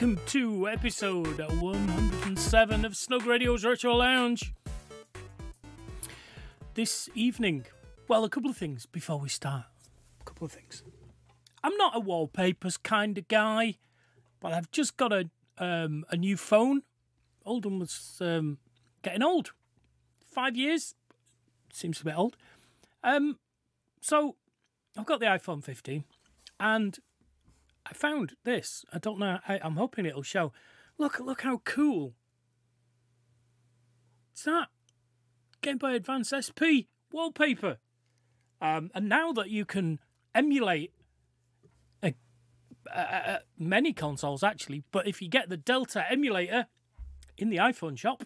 welcome to episode 107 of Snug Radio's Virtual Lounge. This evening, well, a couple of things before we start. A couple of things. I'm not a wallpapers kind of guy, but I've just got a um, a new phone. Old one was um, getting old. Five years seems a bit old. Um, so I've got the iPhone 15, and I found this. I don't know. I, I'm hoping it'll show. Look, look how cool. It's that Game Boy Advance SP wallpaper. Um, and now that you can emulate a, a, a, many consoles, actually, but if you get the Delta emulator in the iPhone shop,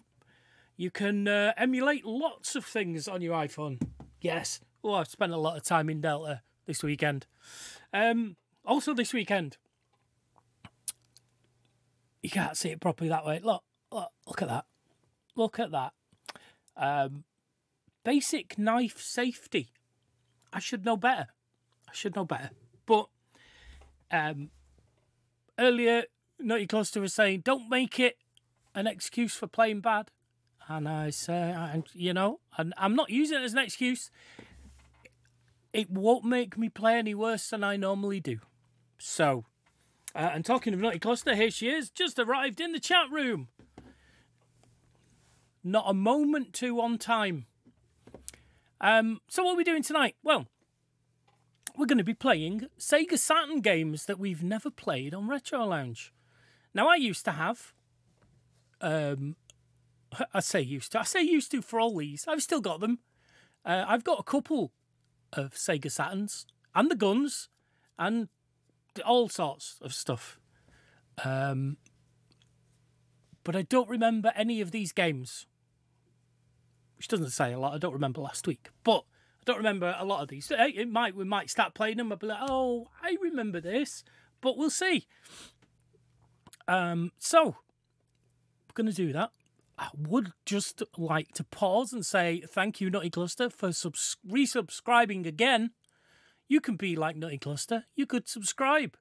you can uh, emulate lots of things on your iPhone. Yes. Oh, I've spent a lot of time in Delta this weekend. Um, also, this weekend, you can't see it properly that way. Look, look, look at that. Look at that. Um, basic knife safety. I should know better. I should know better. But um, earlier, Nutty Cluster was saying, don't make it an excuse for playing bad. And I say, you know, and I'm not using it as an excuse. It won't make me play any worse than I normally do. So, uh, and talking of Nutty Cluster, here she is, just arrived in the chat room. Not a moment too on time. Um, so what are we doing tonight? Well, we're going to be playing Sega Saturn games that we've never played on Retro Lounge. Now, I used to have, um, I say used to, I say used to for all these. I've still got them. Uh, I've got a couple of Sega Saturns and the guns and all sorts of stuff. Um, but I don't remember any of these games, which doesn't say a lot. I don't remember last week, but I don't remember a lot of these. It might we might start playing them. I'll be like, oh, I remember this, but we'll see. Um, so we're gonna do that. I would just like to pause and say thank you, Nutty Cluster, for subs- resubscribing again you can be like Nutty Cluster. You could subscribe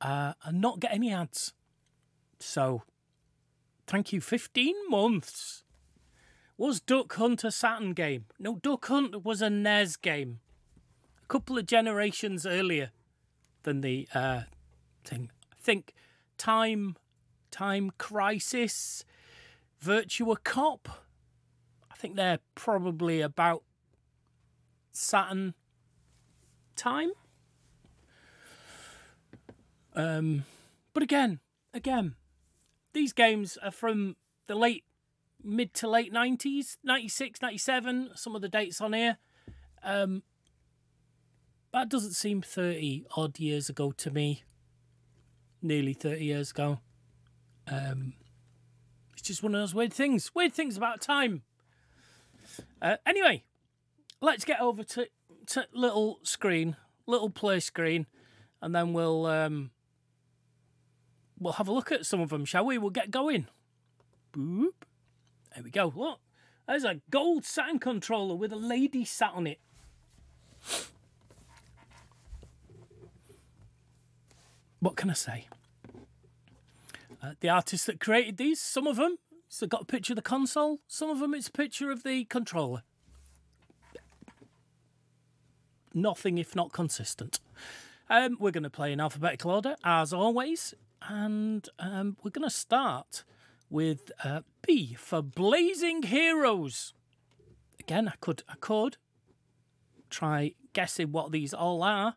uh, and not get any ads. So, thank you. 15 months. Was Duck Hunt a Saturn game? No, Duck Hunt was a NES game. A couple of generations earlier than the uh, thing. I think Time, Time Crisis, Virtua Cop. I think they're probably about Saturn time. Um, but again, again, these games are from the late, mid to late 90s, 96, 97, some of the dates on here. Um, that doesn't seem 30 odd years ago to me. Nearly 30 years ago. Um, it's just one of those weird things. Weird things about time. Uh, anyway, let's get over to t- little screen, little play screen, and then we'll um, we'll have a look at some of them, shall we? We'll get going. Boop. There we go. Look, there's a gold Saturn controller with a lady sat on it. What can I say? Uh, the artists that created these, some of them, so got a picture of the console. Some of them, it's a picture of the controller nothing if not consistent. Um, we're going to play in alphabetical order, as always, and um, we're going to start with uh, B for Blazing Heroes. Again, I could, I could try guessing what these all are,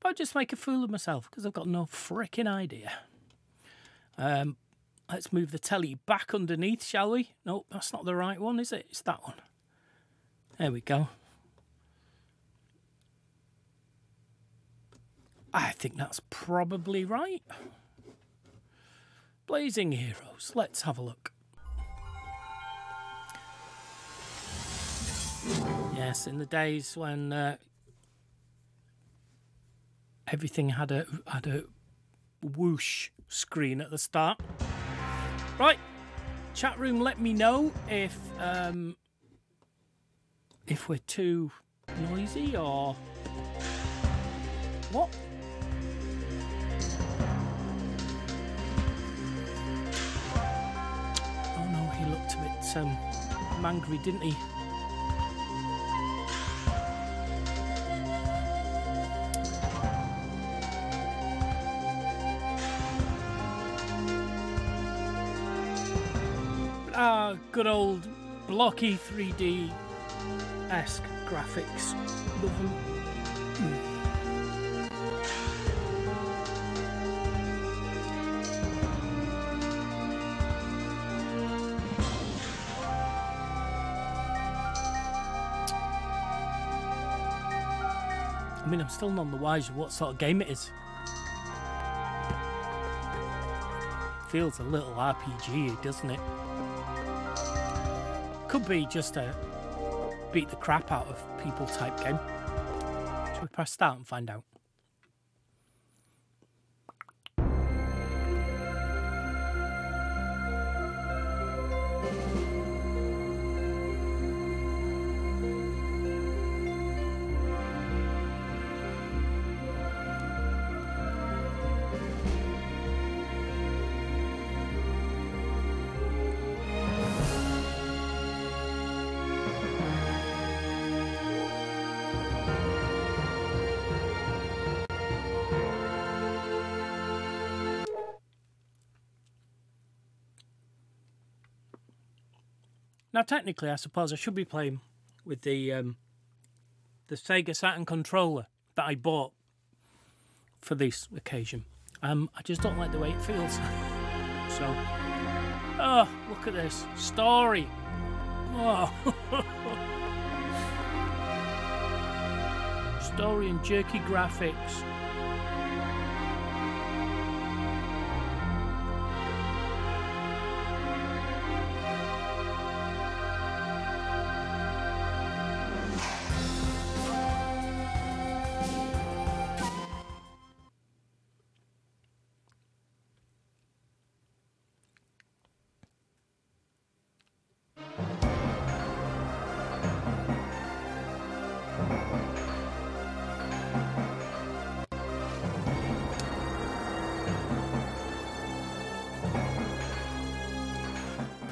but I'll just make a fool of myself because I've got no freaking idea. Um, let's move the telly back underneath, shall we? No, that's not the right one, is it? It's that one. There we go. I think that's probably right. Blazing Heroes. Let's have a look. Yes, in the days when uh, everything had a had a whoosh screen at the start. Right, chat room. Let me know if um, if we're too noisy or what. Um, Mangry, didn't he? Ah, good old blocky 3D esque graphics. Love them. Still none the wiser what sort of game it is. Feels a little RPG, doesn't it? Could be just a beat the crap out of people type game. Shall we press start and find out? Now, technically, I suppose I should be playing with the um, the Sega Saturn controller that I bought for this occasion. Um, I just don't like the way it feels. so, oh, look at this story. Oh, story and jerky graphics.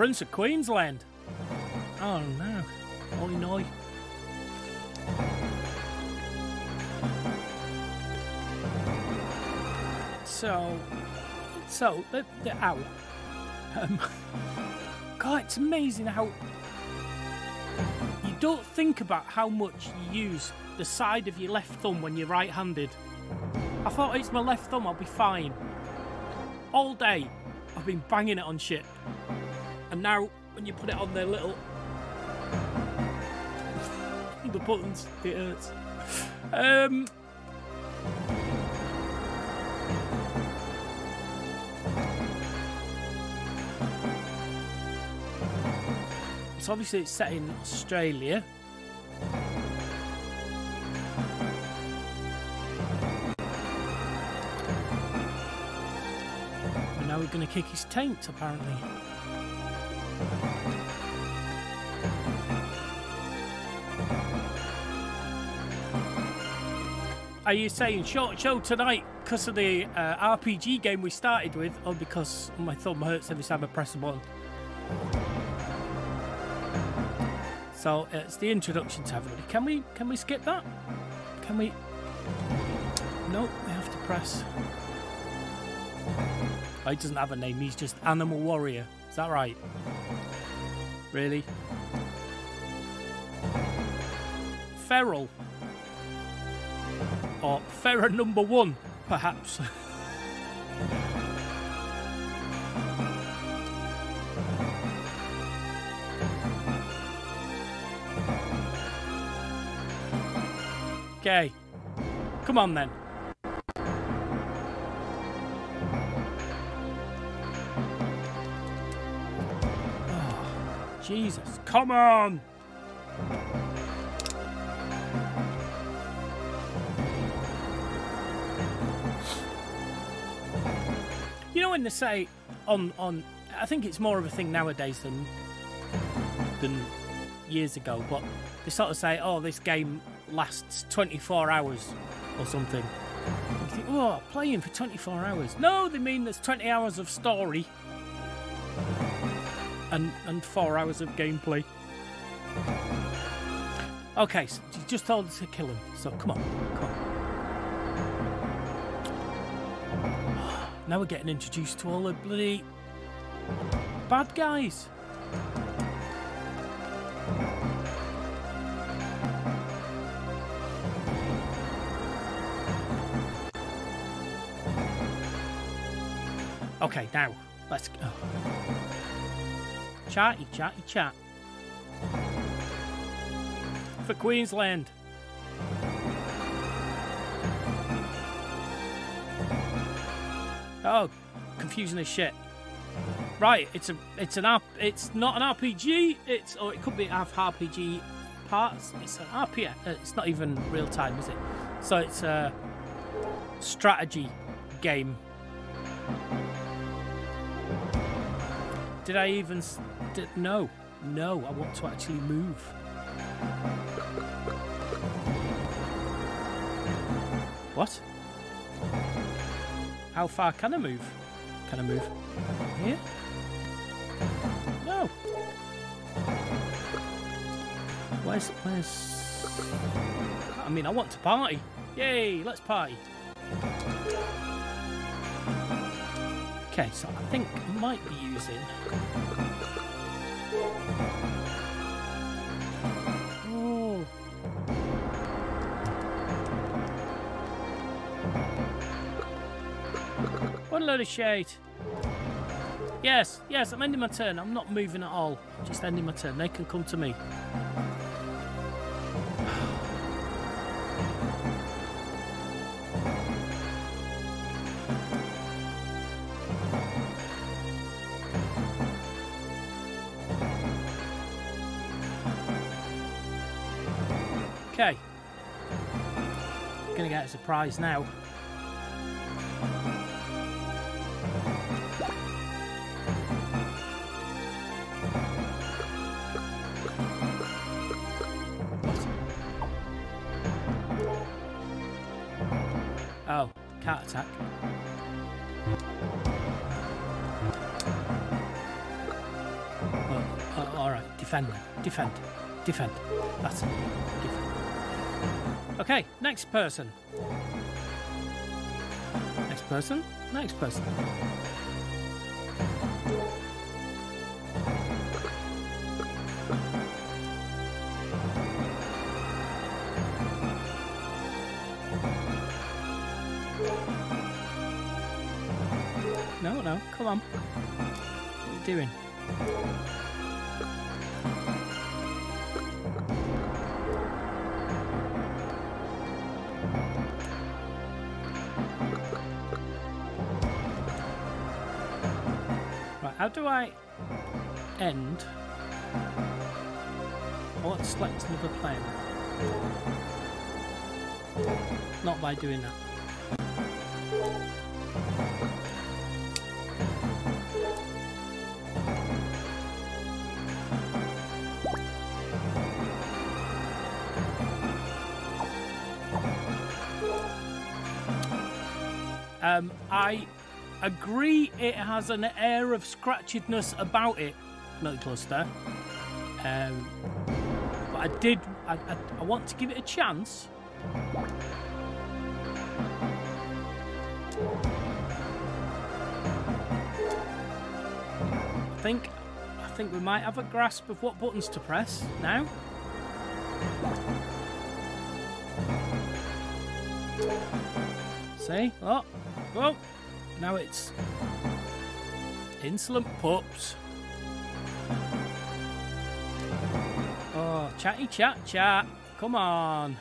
Prince of Queensland. Oh no. Oi noi. So, so the, the owl. Um, God, it's amazing how you don't think about how much you use the side of your left thumb when you're right-handed. I thought it's my left thumb, I'll be fine. All day, I've been banging it on shit. And now, when you put it on their little the buttons, it hurts. Um. So obviously it's set in Australia. And now we're going to kick his taint, apparently. Are you saying short show tonight because of the uh, RPG game we started with, or because my thumb hurts every time I press a button? So it's the introduction to everybody. Can we can we skip that? Can we? No, we have to press. Oh, he doesn't have a name. He's just Animal Warrior. Is that right? Really? Feral. Or Ferrer number one, perhaps. okay. Come on then. Jesus, come on! Know when they say on on I think it's more of a thing nowadays than than years ago, but they sort of say, "Oh, this game lasts 24 hours or something." You think, "Oh, playing for 24 hours?" No, they mean there's 20 hours of story and, and four hours of gameplay. Okay, so you just told us to kill him, so come on, come on. Now we're getting introduced to all the bloody bad guys. Okay, now let's go. Oh. Chatty, chatty, chat. For Queensland. Oh, confusing as shit. Right, it's a, it's an app. it's not an RPG. It's, or it could be half RPG parts. It's an RPG. Uh, it's not even real time, is it? So it's a strategy game. Did I even? Did, no, no. I want to actually move. What? How far can I move? Can I move here? No. Where's where's? I mean, I want to party. Yay! Let's party. Okay, so I think I might be using. What a load of shade. Yes, yes, I'm ending my turn. I'm not moving at all. Just ending my turn. They can come to me. Okay. Gonna get a surprise now. Defend. Defend. Defend. That's it. Defend. Okay, next person. Next person. Next person. No, no, come on. What are you doing? How do I end? Oh, Want to select another player. Not by doing that. Agree it has an air of scratchedness about it, Milk Cluster. Um, but I did, I, I, I want to give it a chance. I think, I think we might have a grasp of what buttons to press now. See? Oh, oh, now it's insolent pups. Oh, chatty chat chat. Come on.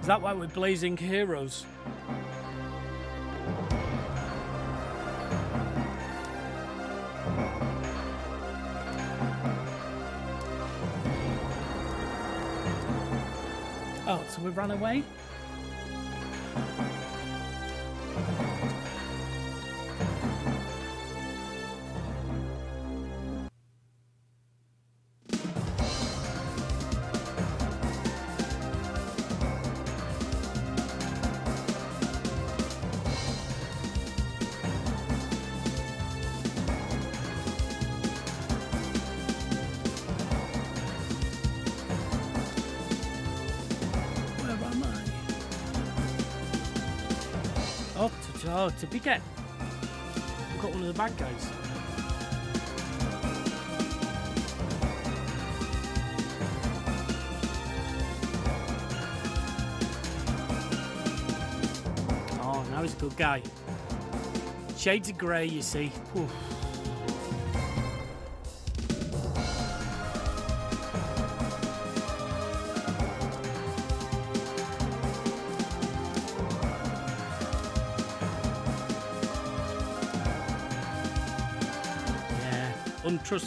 Is that why we're blazing heroes? So we ran away? Oh, to get. We've got one of the bad guys. Oh, now he's a good guy. Shades of grey, you see. Oof.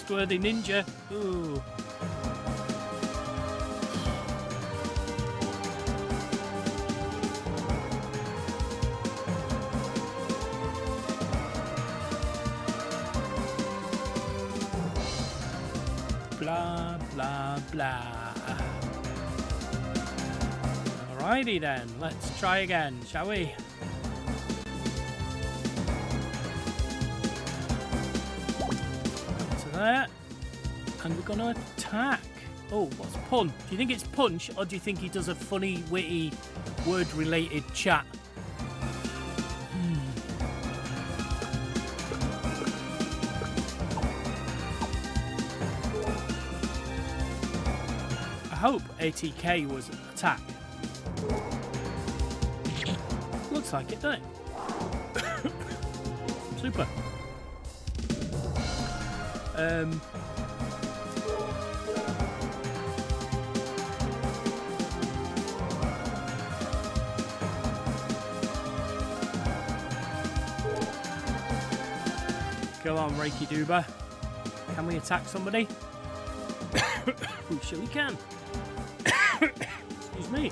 Untrustworthy ninja. Ooh. Blah, blah, blah. Alrighty then, let's try again, shall we? To attack. Oh, what's punch? Do you think it's punch or do you think he does a funny, witty, word related chat? I hope ATK was attack. Looks like it, doesn't it? Super. Um, Reiki Duba. Can we attack somebody? we sure we can. Excuse me.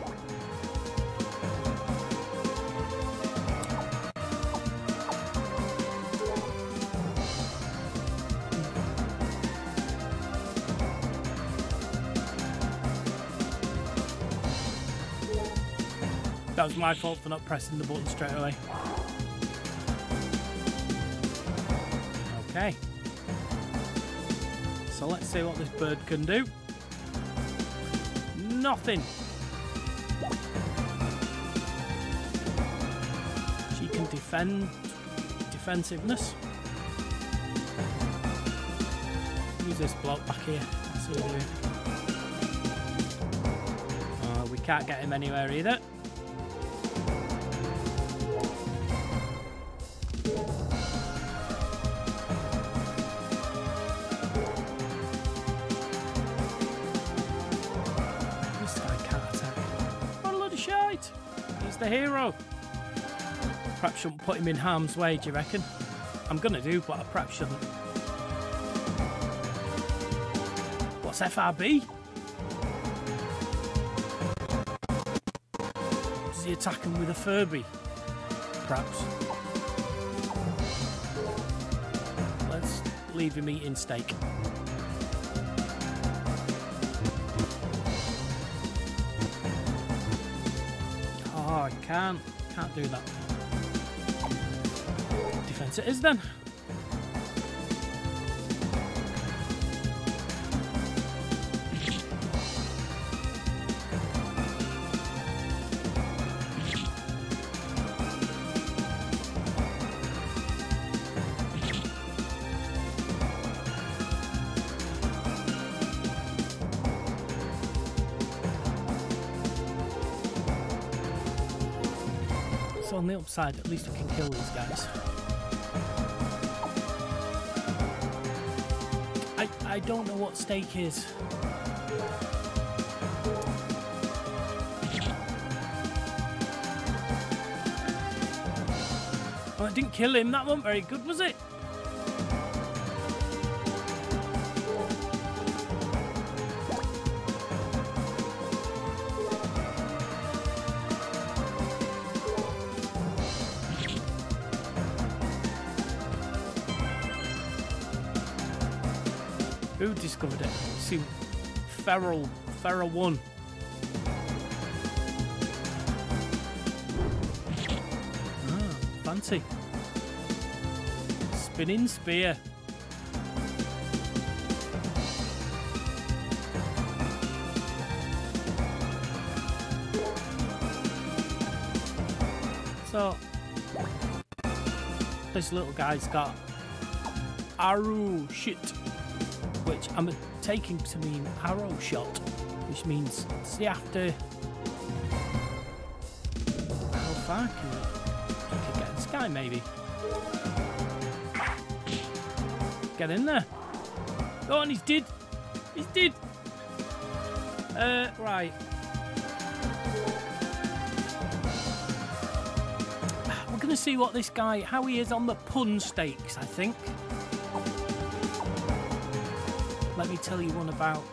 That was my fault for not pressing the button straight away. Okay. So let's see what this bird can do. Nothing. She can defend defensiveness. Use this block back here. Let's see what we do. Uh, we can't get him anywhere either. The hero. Perhaps shouldn't put him in harm's way, do you reckon? I'm gonna do, but I perhaps shouldn't. What's FRB? Does he attack him with a Furby? Perhaps. Let's leave him eating steak. Can't. Can't do that. Defense it is then. Upside, at least we can kill these guys. I, I don't know what steak is. Well, I didn't kill him. That wasn't very good, was it? See, Feral, Feral One. Ah, fancy. Spinning spear. So, This little guy's got arrow shit, which I'm taking to mean arrow shot, which means see after? How far can could get in the sky, maybe. Get in there. Go on, he's dead. He's dead. Uh, right. We're going to see what this guy, how he is on the pun stakes, I think. Me tell you one about.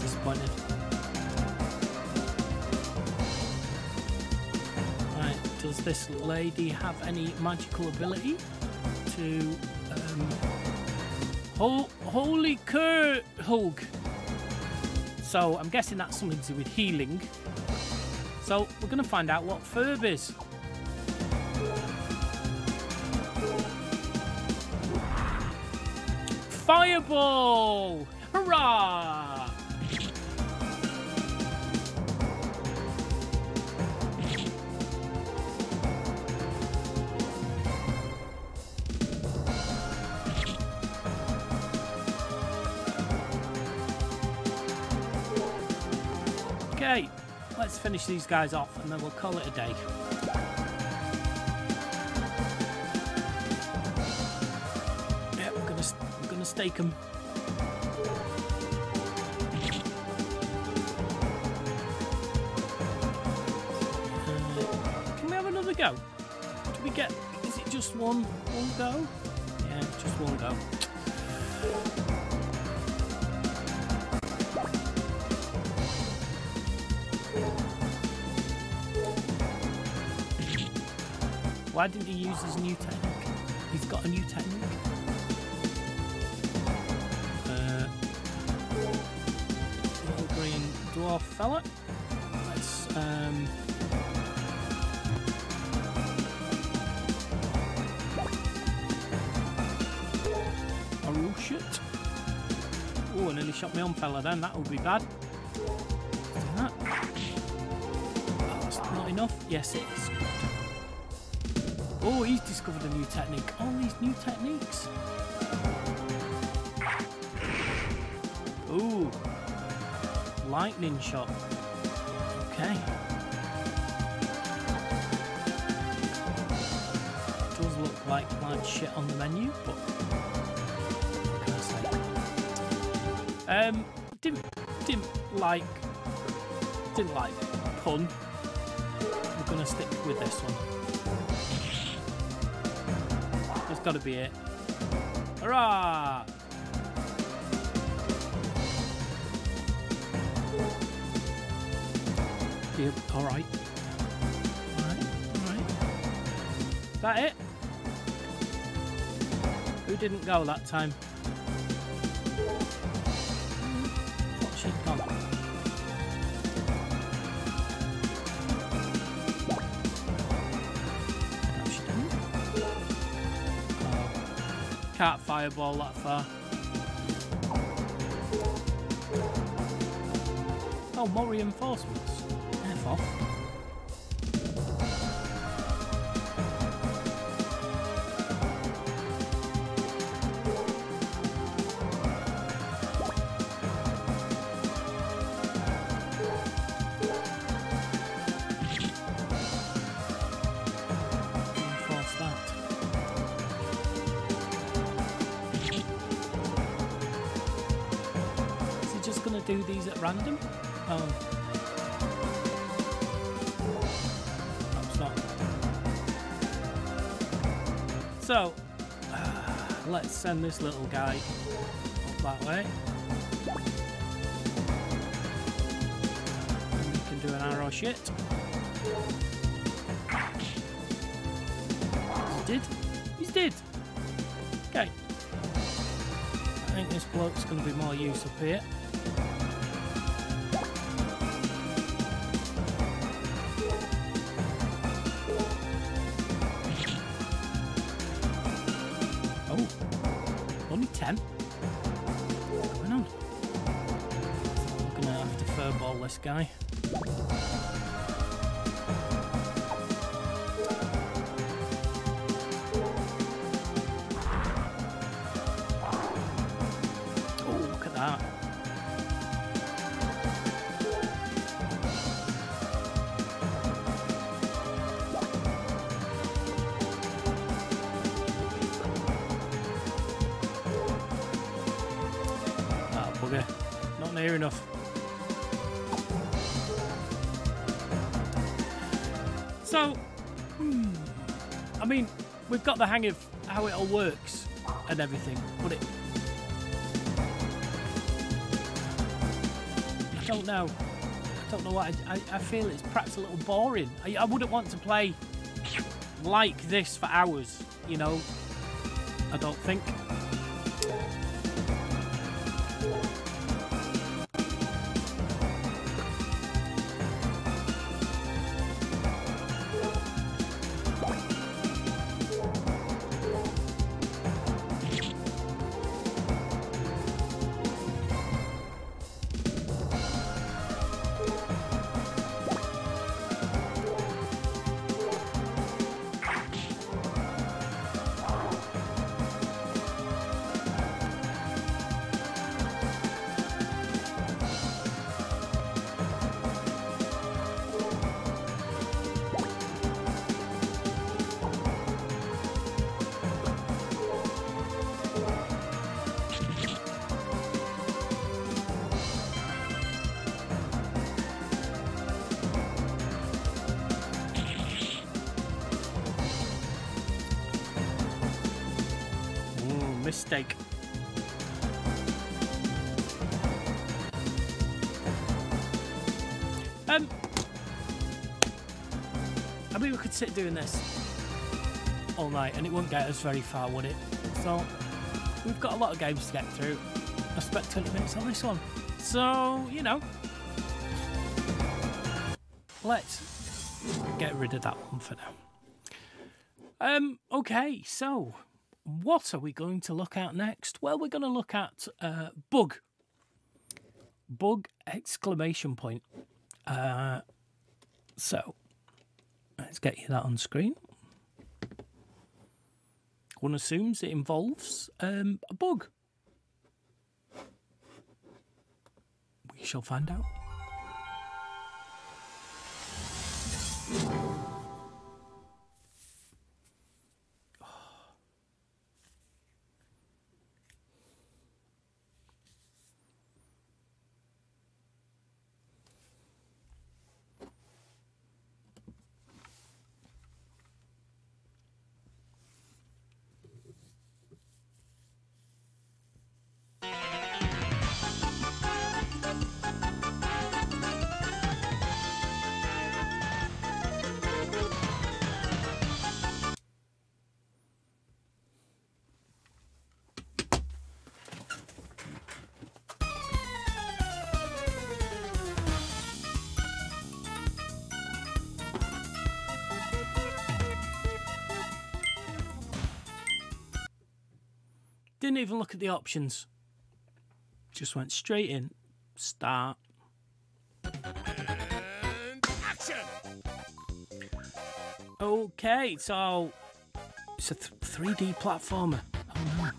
Disappointed. Does this lady have any magical ability to um, Hol- holy cur hug? So I'm guessing that's something to do with healing. So we're going to find out what Ferb is. Fireball! Hurrah! Let's finish these guys off and then we'll call it a day. Yeah, we're gonna we're gonna stake them. Uh, can we have another go? Do we get? Is it just one one go? Yeah, just one go. Why didn't he use his new technique? He's got a new technique. Uh, green dwarf fella. Let's um. Oh shit! Oh, I nearly shot my own fella then. That would be bad. That. Oh, that's not enough. Yes, it is. Oh, he's discovered a new technique. All these new techniques. Ooh. Lightning shot. Okay. Does look like mad shit on the menu, but? Um, didn't didn't like didn't like pun. We're gonna stick with this one. That's got to be it. Hurrah! Yep, alright. Alright, alright. Is that it? Who didn't go that time? Fireball that far. Oh, more reinforcements. F off. Do these at random? Oh. So, let's send this little guy up that way. And we can do an arrow shit. He's dead. He's dead. Okay. I think this bloke's going to be more use up here. Got the hang of how it all works and everything, but it. I don't know. I don't know what. I, I, I feel it's perhaps a little boring. I, I wouldn't want to play like this for hours, you know. I don't think. Mistake. Um, I mean, we could sit doing this all night and it wouldn't get us very far, would it? So, we've got a lot of games to get through. I spent 20 minutes on this one. So, you know, let's get rid of that one for now. Um, okay, so what are we going to look at next? Well, we're going to look at uh, bug. Bug exclamation point. Uh, so let's get you that on screen. One assumes it involves um, a bug. We shall find out. Didn't even look at the options. Just went straight in. Start. Action! Okay, so it's a th- 3D platformer. Oh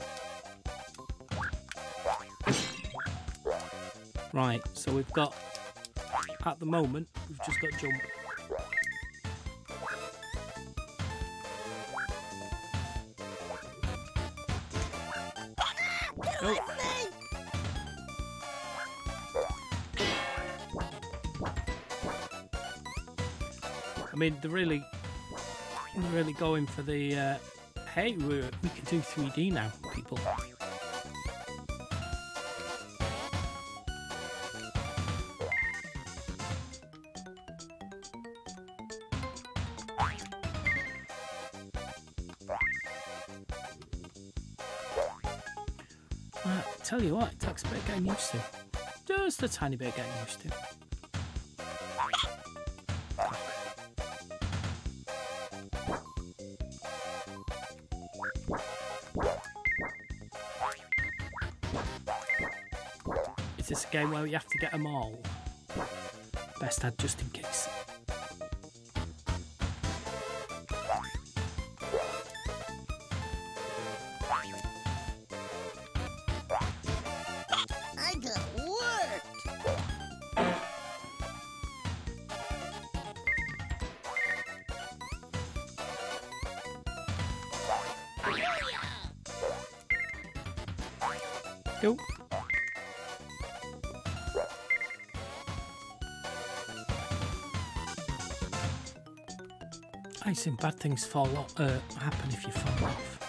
no. Right, so we've got at the moment we've just got jump. I mean, they're really, they're really going for the. Uh, hey, we we can do 3D now, people. Uh, tell you what, it takes a bit of getting used to. Just a tiny bit of getting used to. this a game where you have to get them all? Best add just in case. Seen bad things fall off, uh, happen if you fall off.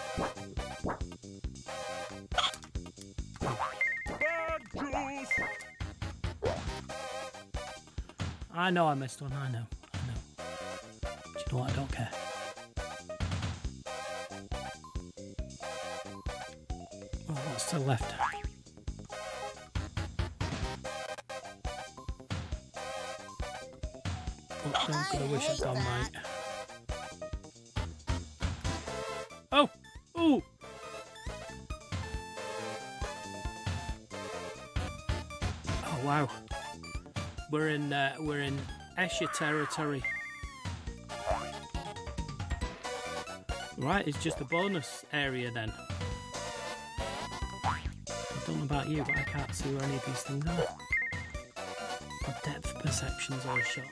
Bad juice. I know I missed one. I know. I know. Do you know what? I don't care. Well, what's the left? In territory. Right, it's just a bonus area then. I don't know about you, but I can't see where any of these things are. My depth perception's all shot.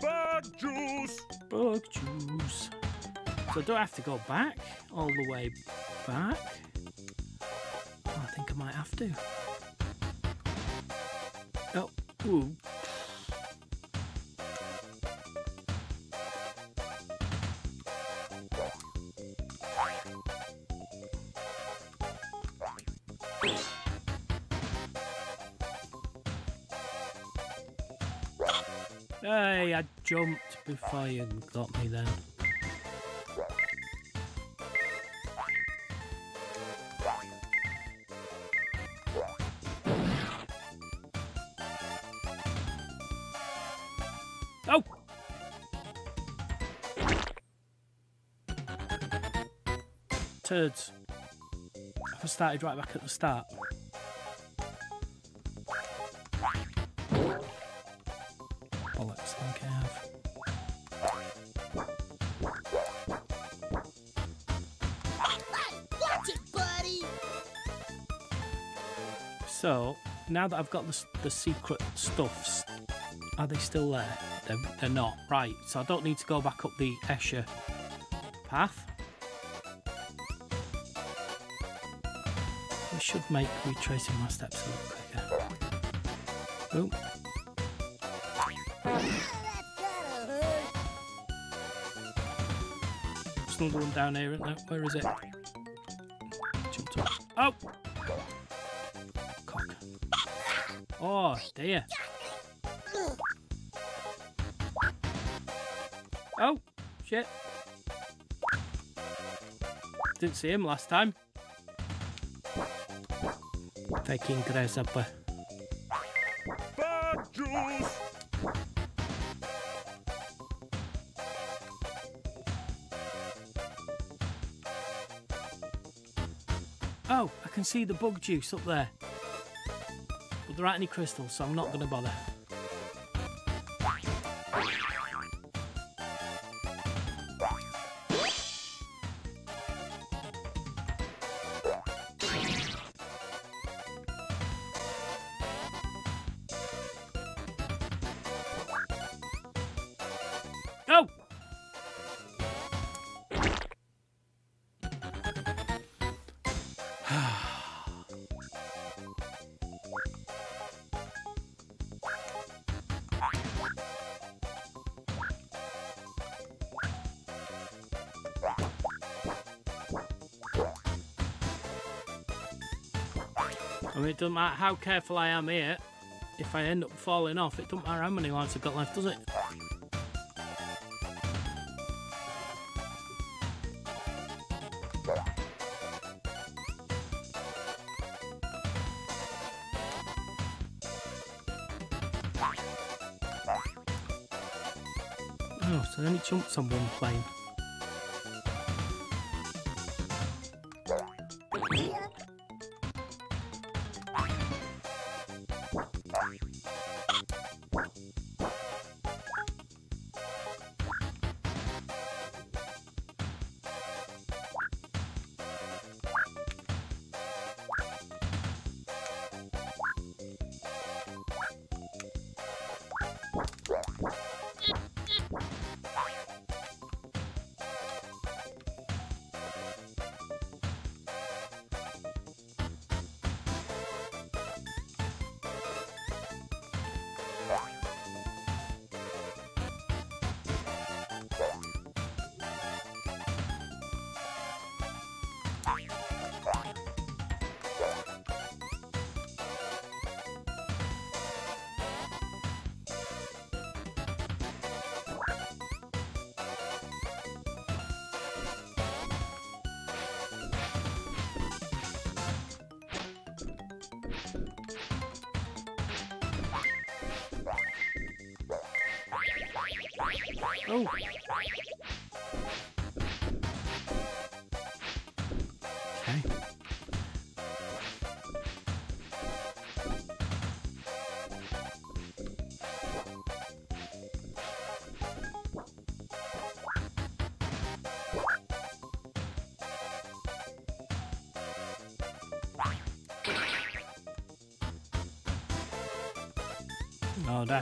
Bad juice. Bug juice. So do I have to go back all the way back? Oh, I think I might have to. Ooh. Hey, I jumped before you got me then. Turds. Have I started right back at the start? Bollocks, I think I have. Watch it, buddy. So, now that I've got the, the secret stuffs, are they still there? They're, they're not. Right, so I don't need to go back up the Escher path. This should make retracing my steps a little quicker. Oh, there's another one down here, isn't there? Where is it? Jumped up. Oh! Cock. Oh, dear. Oh, shit. Didn't see him last time. Grasshopper. Bad juice. Oh, I can see the bug juice up there. But there aren't any crystals, so I'm not going to bother. It doesn't matter how careful I am here. If I end up falling off, it doesn't matter how many lives I've got left, does it? Oh, so then it jumps on one plane. Oh.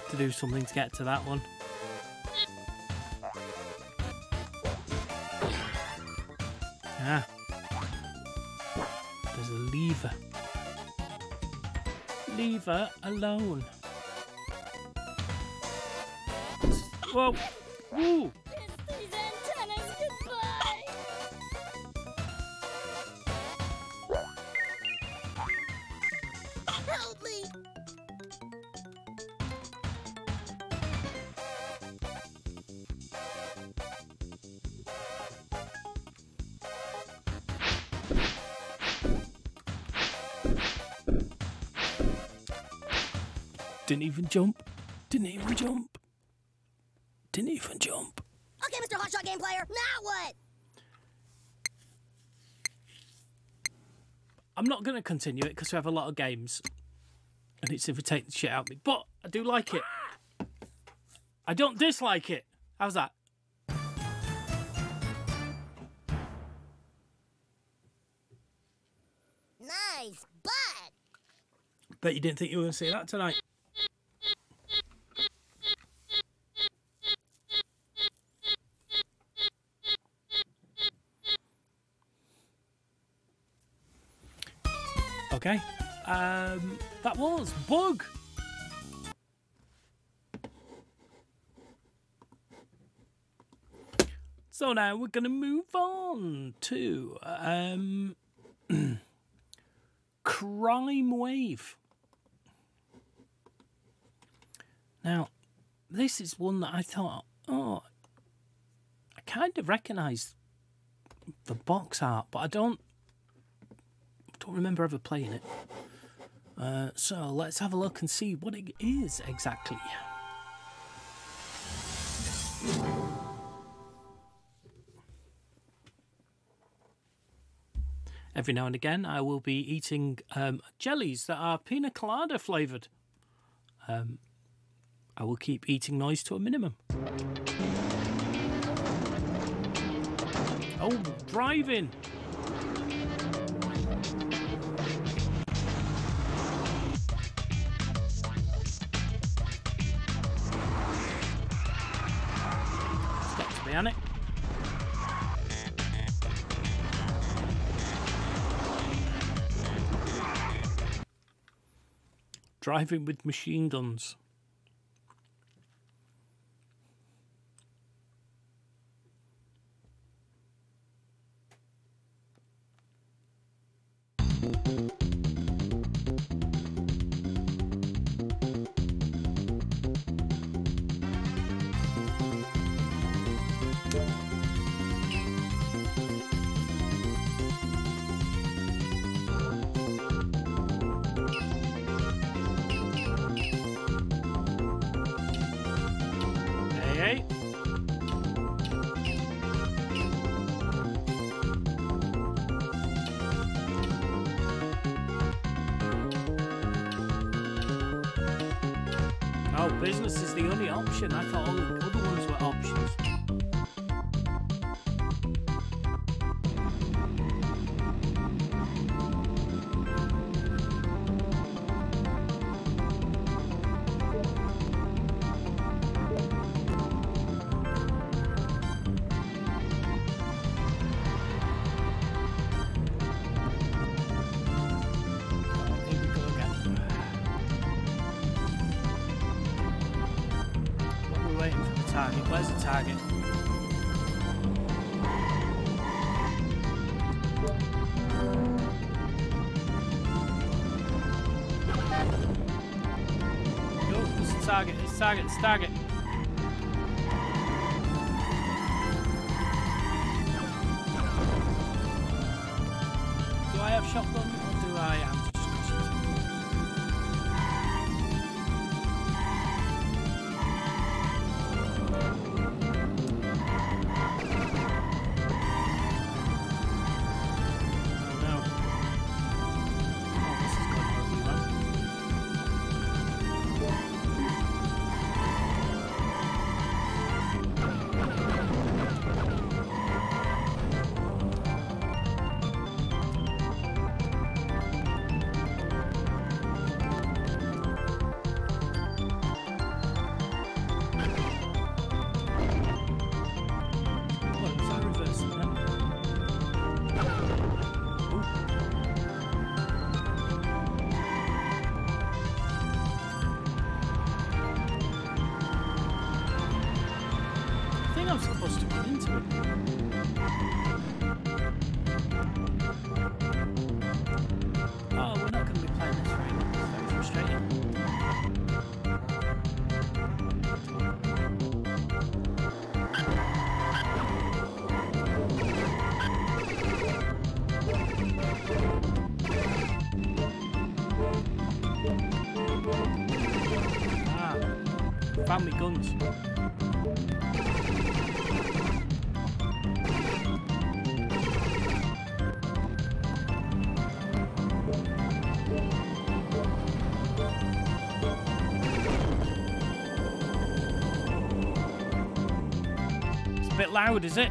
Have to do something to get to that one. Ah. There's a lever. Leave her alone. Whoa. Woo. Even jump. Didn't even jump. Didn't even jump. Okay, Mr. Hotshot Game Player, now what? I'm not going to continue it because we have a lot of games. And it's irritating the shit out of me. But I do like it. I don't dislike it. How's that? Nice, but Bet you didn't think you were going to see that tonight. Okay. Um, that was Bug. So now we're going to move on to um, Crimewave. Now, this is one that I thought, oh, I kind of recognise the box art, but I don't don't remember ever playing it. Uh, so let's have a look and see what it is exactly. Every now and again, I will be eating um, jellies that are pina colada flavoured. Um, I will keep eating noise to a minimum. Oh, driving! It. Driving with machine guns. Me guns. It's a bit loud, is it?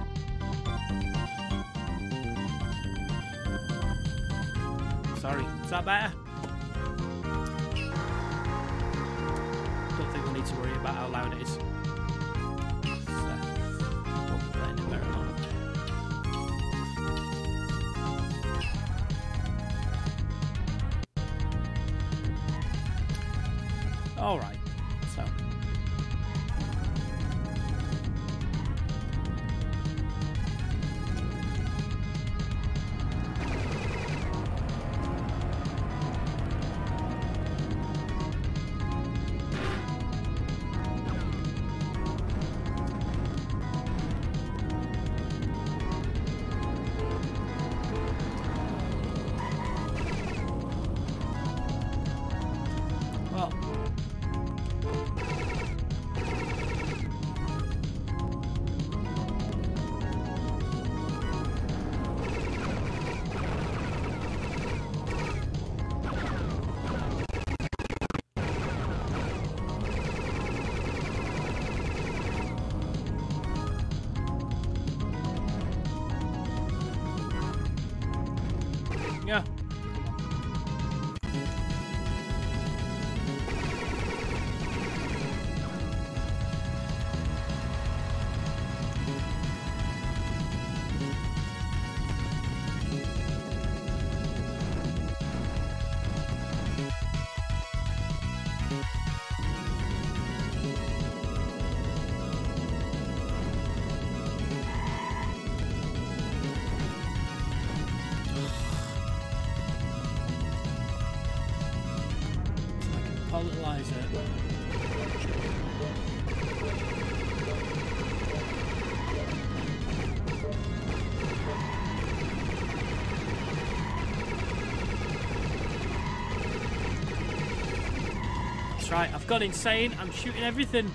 Right, I've got insane. I'm shooting everything.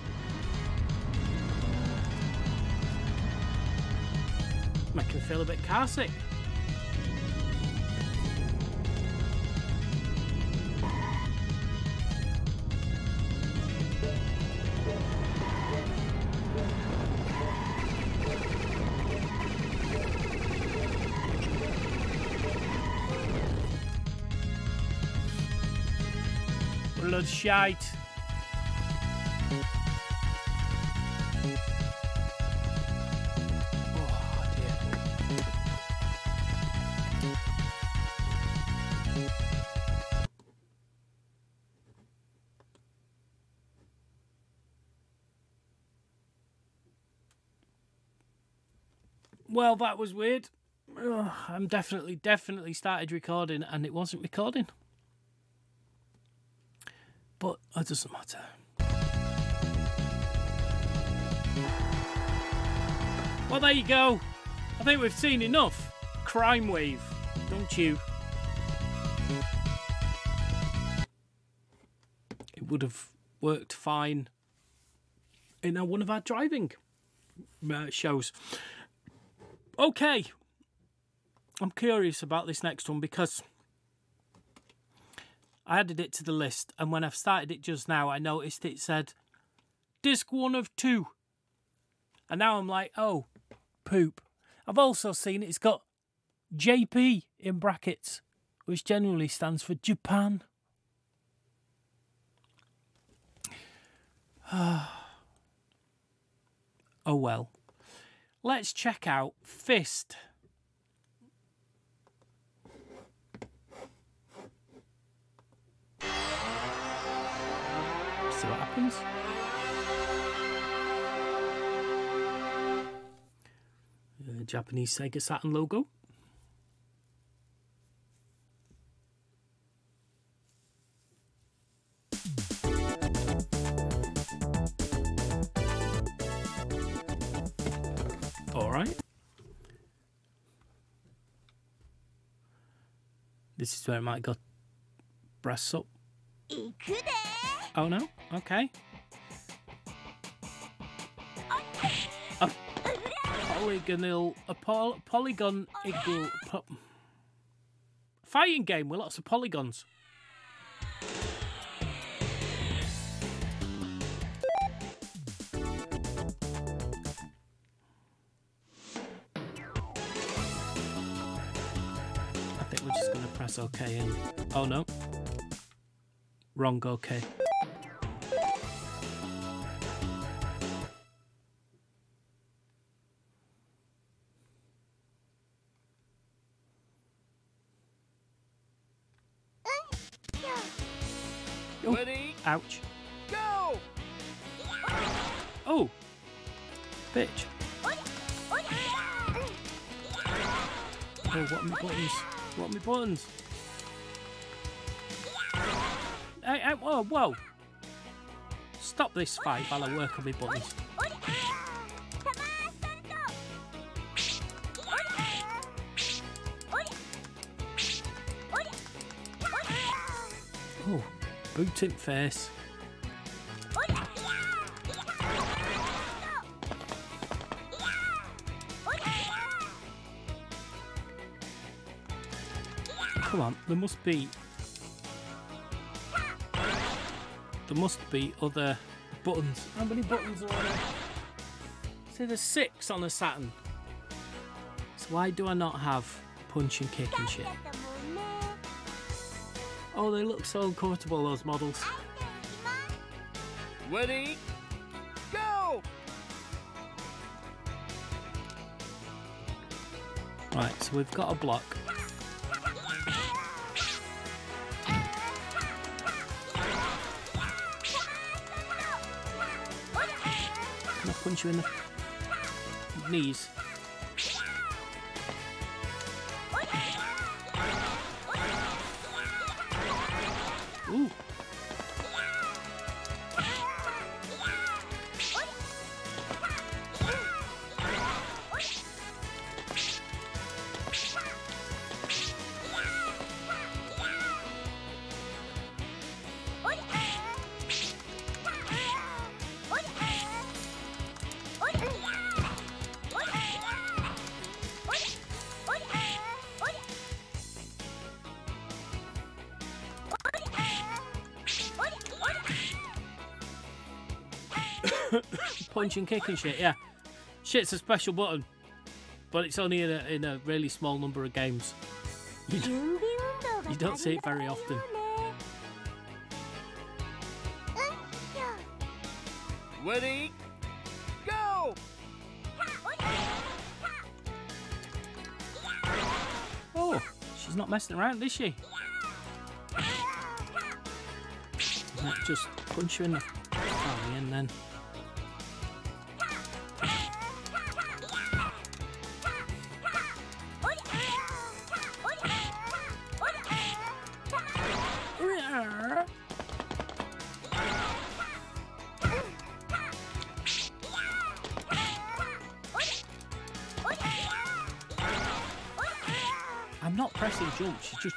Making me feel a bit car shite. Oh. Well, that was weird. I'm definitely, definitely started recording and it wasn't recording. But it doesn't matter. Well, there you go. I think we've seen enough Crimewave, don't you? It would have worked fine in uh, one of our driving uh, shows. Okay. I'm curious about this next one because I added it to the list, and when I've started it just now, I noticed it said disc one of two. And now I'm like, oh, poop. I've also seen it's got JP in brackets, which generally stands for Japan. oh well. Let's check out Fist. See what happens. Uh, Japanese Sega Saturn logo. All right. This is where it might go Brussels. Oh no? Okay. A polygonal. A poly polygon eagle. Po fighting game with lots of polygons. I think we're just going to press OK in. Oh no wrong OK. Oh, Ready, ouch. go! Oh, bitch. Oh, what are my buttons? What are my buttons? Hey, hey, whoa, whoa. Stop this fight while I work on my buttons. Oh, boot in face. Come on, there must be. There must be other buttons. How many buttons are on there? See, there's six on the Saturn. So why do I not have punch and kick and shit? Oh, they look so uncomfortable, those models. Ready, go! Right, so we've got a block. Punch you in the knees? Punch and kick and shit. Yeah, shit's a special button, but it's only in a, in a really small number of games. You, you don't see it very often. Ready, go! Oh, she's not messing around, is she? Might just punch you in the oh, belly and then.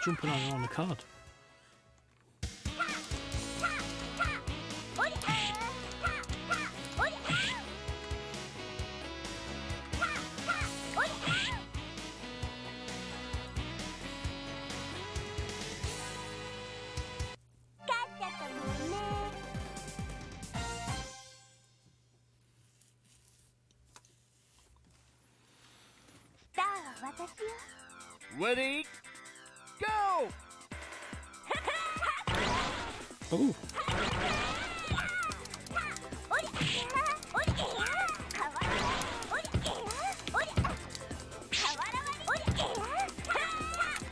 Jumping on her own accord. Ready, go! Oh,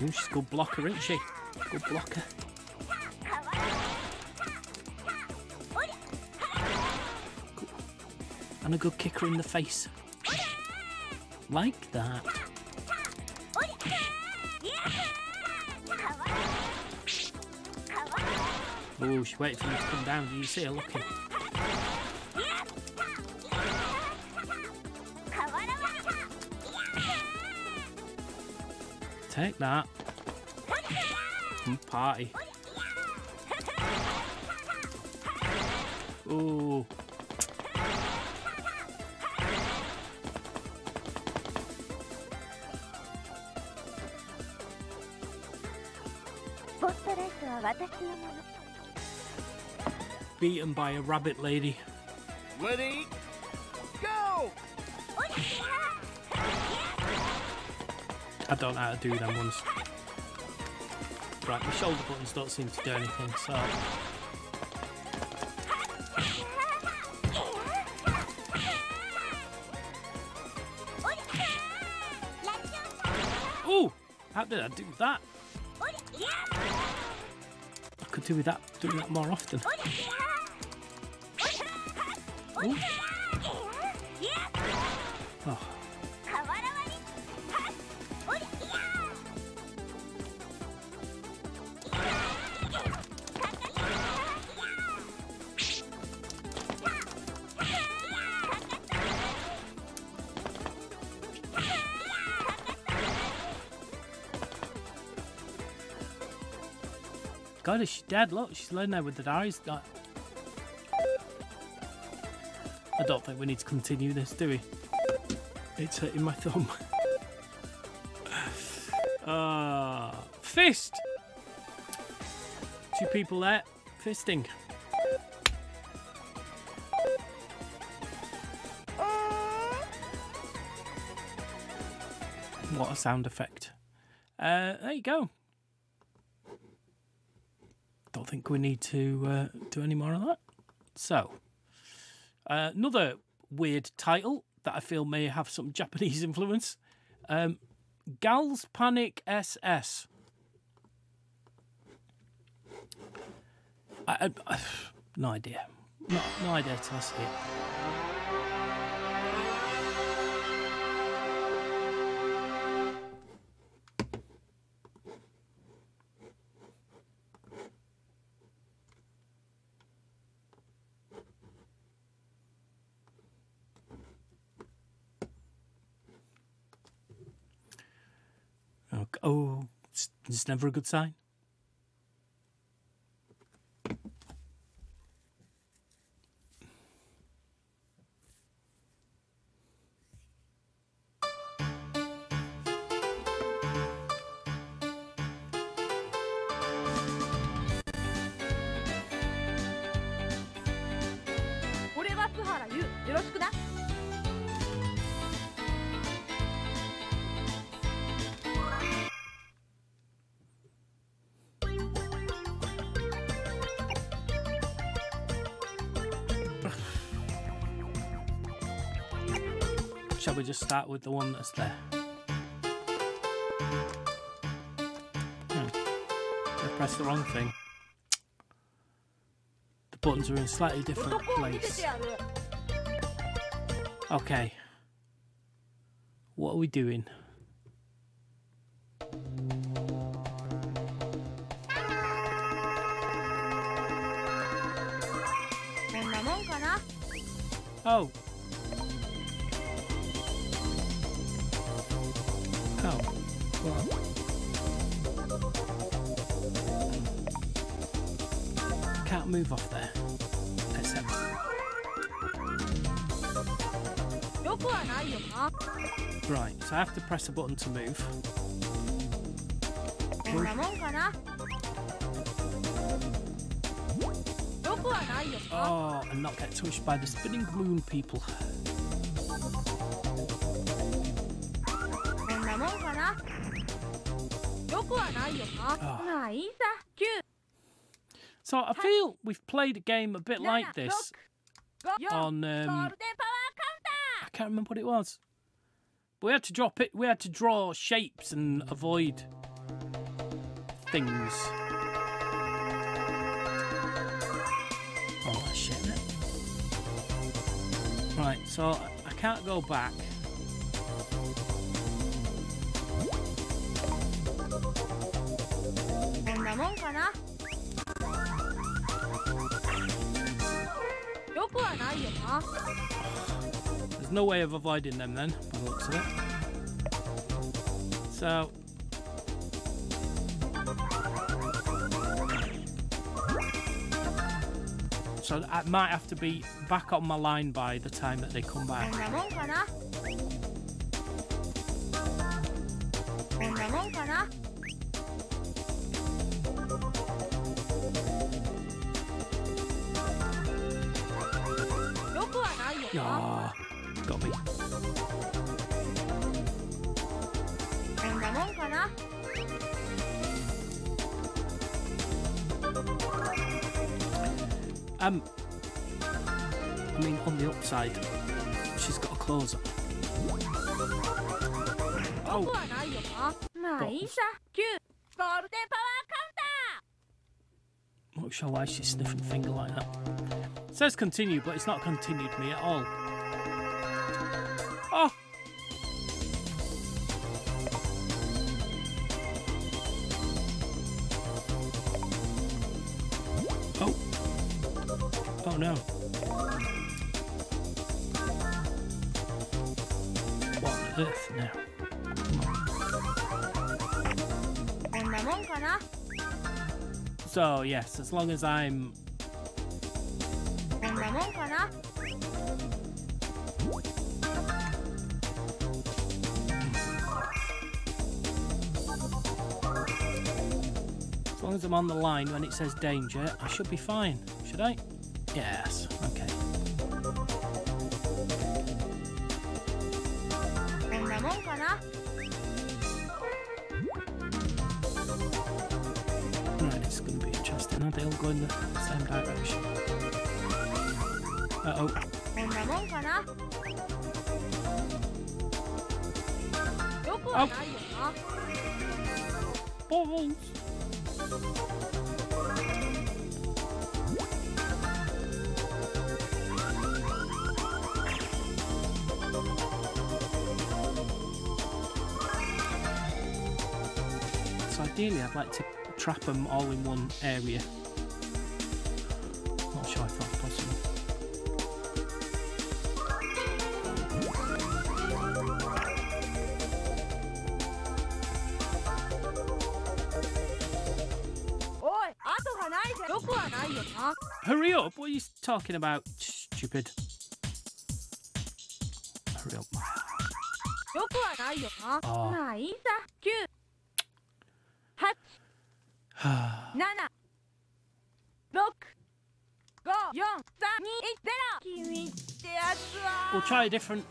Ooh, she's a good blocker, isn't she? Good blocker. And a good kicker in the face. Like that. Whoosh, wait for me to come down. You see her looking. Take that. And party. Ooh. Beaten by a rabbit lady. Ready? Go! I don't know how to do them ones. Right, my shoulder buttons don't seem to do anything, so. Oh! How did I do that? I could do with that, doing that more often. Oh. God, is she dead? Look, she's laying there with the eyes. Like... I don't think we need to continue this, do we? It's hurting my thumb. uh, fist! Two people there, fisting. What a sound effect. Uh, there you go. Don't think we need to uh, do any more of that. So, uh, another weird title that I feel may have some Japanese influence um, Gals Panic SS. I, I, no idea. No, no idea till I see it. It's, never a good sign. With the one that's there? Hmm. I pressed the wrong thing. The buttons are in a slightly different place. Okay. What are we doing? Press a button to move. Oh, and not get touched by the spinning moon people. So I feel we've played a game a bit like this on. Um, I can't remember what it was. We had to drop it. We had to draw shapes and avoid things. Oh shit! Right, so I can't go back. No way of avoiding them then, by the looks of it. So... So I might have to be back on my line by the time that they come back. Oh. こんなもんかな Um, I mean, on the upside, she's got a clothes on. よくはないよなまあいいさ9ゴールデンパワーカウンター Not sure why she's sniffing finger like that. It says continue, but it's not continued me at all. now? こんなもんかな So, yes, as long as I'm こんなもんかな As long as I'm on the line when it says danger, I should be fine. Should I? Yes. trap them all in one area. Not sure if that's possible. Hurry up! What are you talking about, stupid? Hurry up. Oh. try a different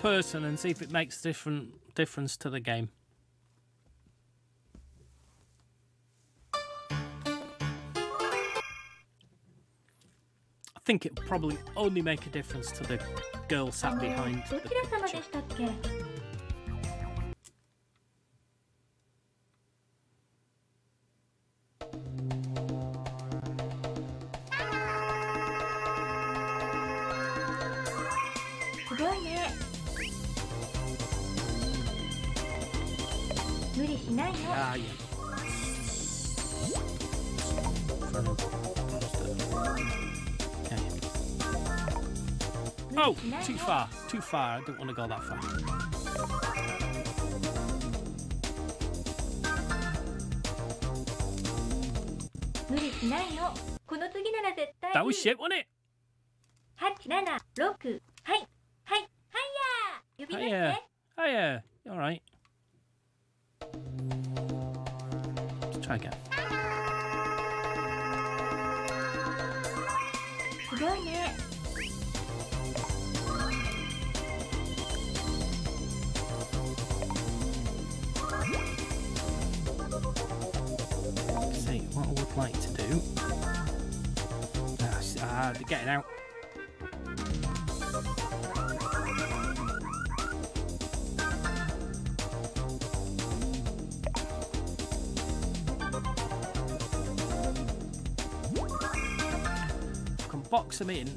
person and see if it makes different difference to the game. I think it probably only make a difference to the girl sat behind um, the picture. 無理しないの Ah, yeah. Okay. Oh, too far. Too far. I don't want to go that far. 無理しないのこの次なら絶対 That was shit, wasn't it? Them in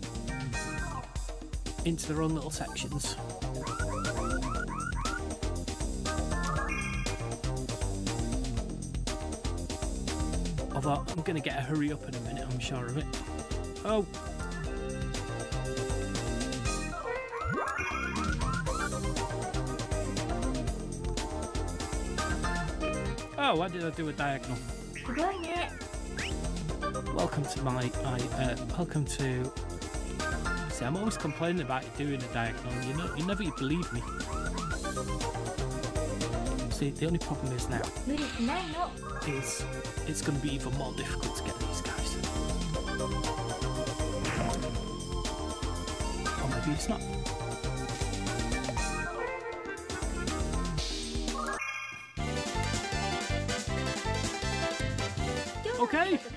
into their own little sections. Although I'm going to get a hurry up in a minute, I'm sure of it. Oh. Oh, why did I do a diagonal? welcome to my I uh, welcome to. See, I'm always complaining about you doing a diagonal. You know, you never believe me. See, the only problem is now is it's going to be even more difficult to get these guys. Or maybe it's not.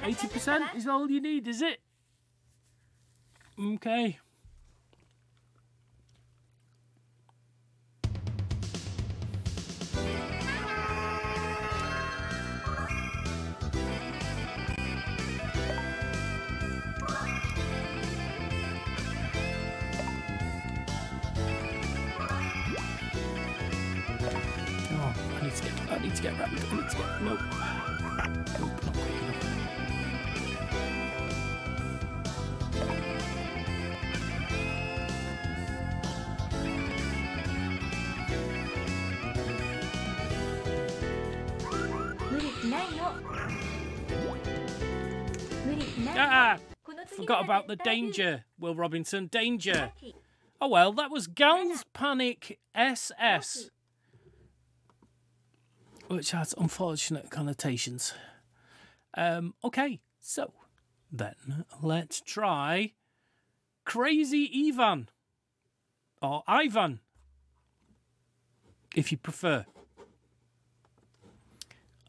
80% is all you need, is it? Okay. Ah, forgot about the danger, Will Robinson, danger. Oh well, that was Gals Panic SS, which has unfortunate connotations. Um, okay, so then let's try Krazy Ivan or Ivan, if you prefer.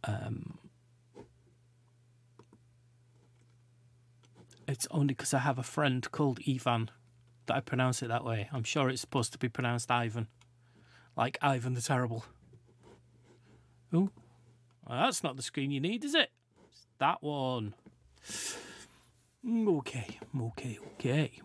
Um, it's only because I have a friend called Ivan that I pronounce it that way. I'm sure it's supposed to be pronounced Ivan, like Ivan the Terrible. Oh, that's not the screen you need, is it? It's that one. Mm, Okay, okay, okay.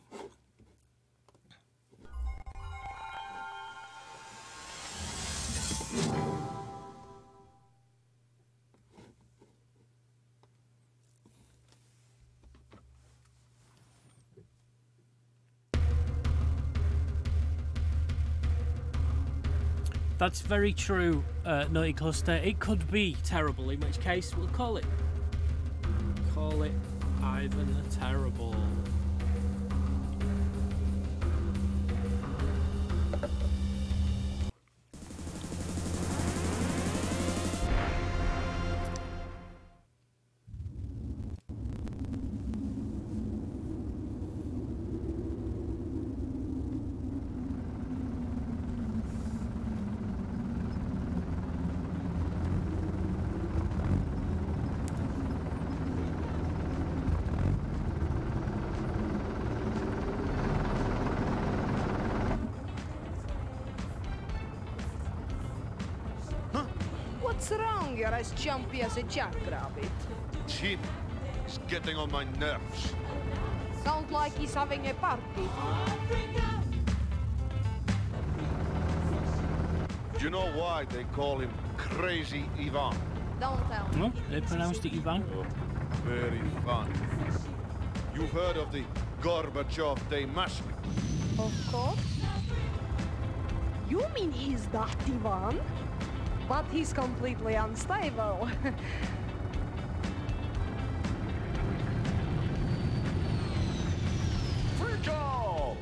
That's very true, uh, Naughty Cluster. It could be terrible, in which case we'll call it. Call it Ivan the Terrible. As jumpy as a jackrabbit. Jim is getting on my nerves. Sounds like he's having a party. Do you know why they call him Crazy Ivan? Don't tell me. No, they pronounced it Ivan. Oh, very fun. You've heard of the Gorbachev Day Massacre? Of course. You mean he's that Ivan? But he's completely unstable. Freak out!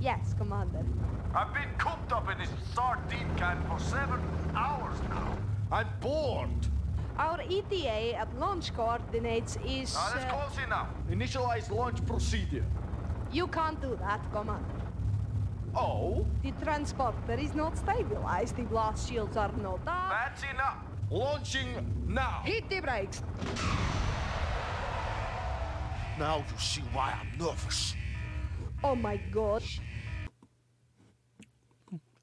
yes, Commander. I've been cooped up in this sardine can for seven hours now. I'm bored. Our ETA at launch coordinates is. Now, that's uh, close enough. Initialize launch procedure. you can't do that, Commander. Oh? The transporter is not stabilized. The blast shields are not up. That's enough. Launching now. Hit the brakes. Now you see why I'm nervous. Oh my gosh.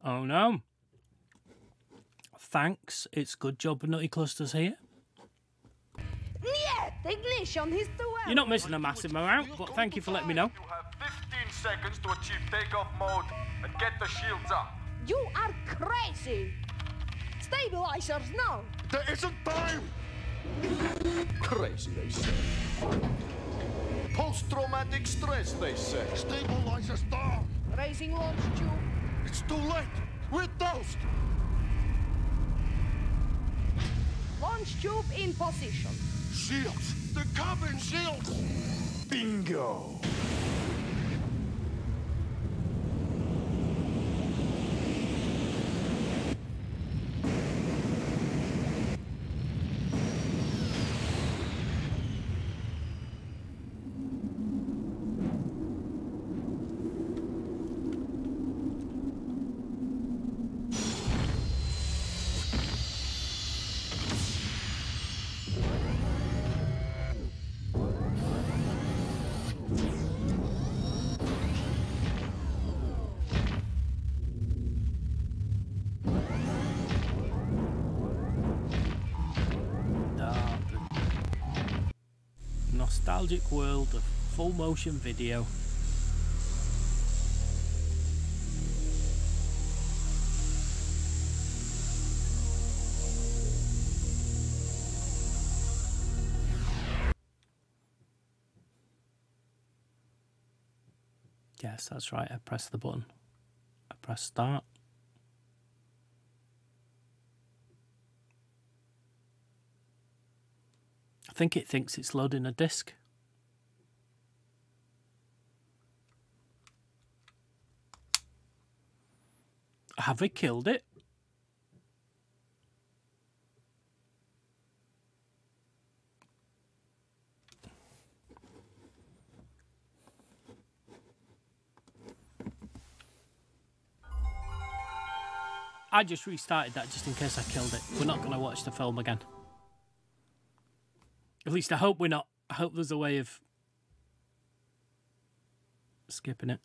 Oh no. Thanks. It's good job Nutty Cluster's here. You're not missing a massive amount, but thank you for letting me know. You have 15 seconds to achieve takeoff mode and get the shields up. You are crazy! Stabilizers now! There isn't time! Crazy, they say. Post-traumatic stress, they say. Stabilizers down! Raising launch tube. It's too late! We're toast! Launch tube in position. Shields! The cabin shields! Bingo! Nostalgic world of full motion video. Yes, that's right. I press the button. I press start. I think it thinks it's loading a disk. Have we killed it? I just restarted that just in case I killed it. We're not going to watch the film again. At least I hope we're not. I hope there's a way of skipping it.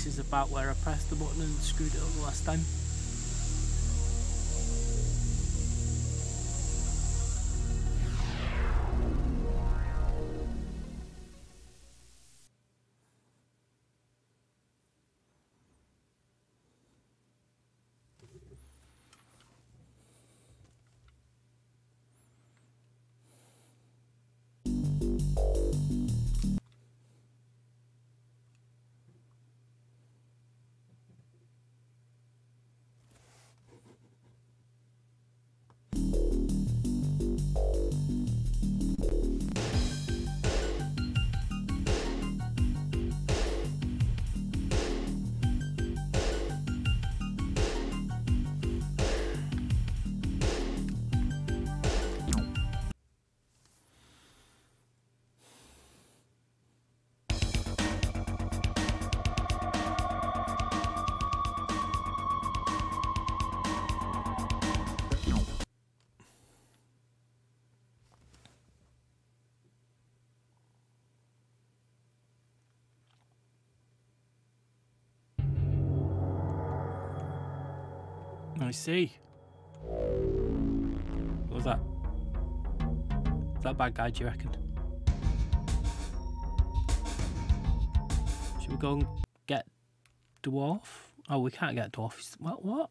This is about where I pressed the button and screwed it up the last time. I see. What was that? Is that bad guy, do you reckon? Should we go and get Dwarf? Oh, we can't get Dwarf. What? What?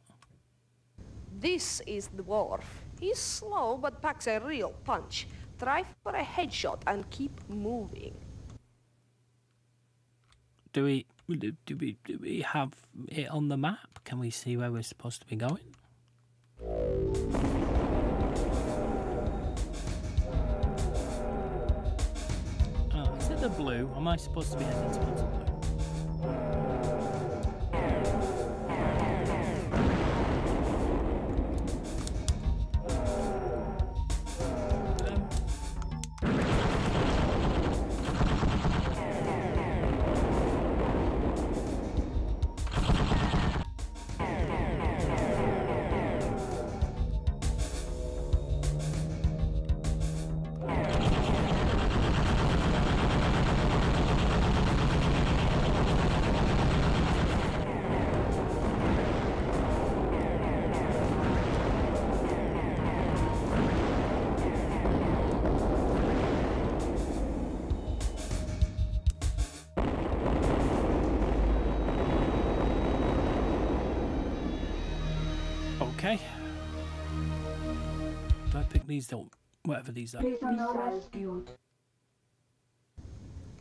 This is dwarf. He's slow but packs a real punch. Try for a headshot and keep moving. Do we do do we do we have it on the map? Can we see where we're supposed to be going? Oh, is it the blue? Am I supposed to be heading towards Whatever these are.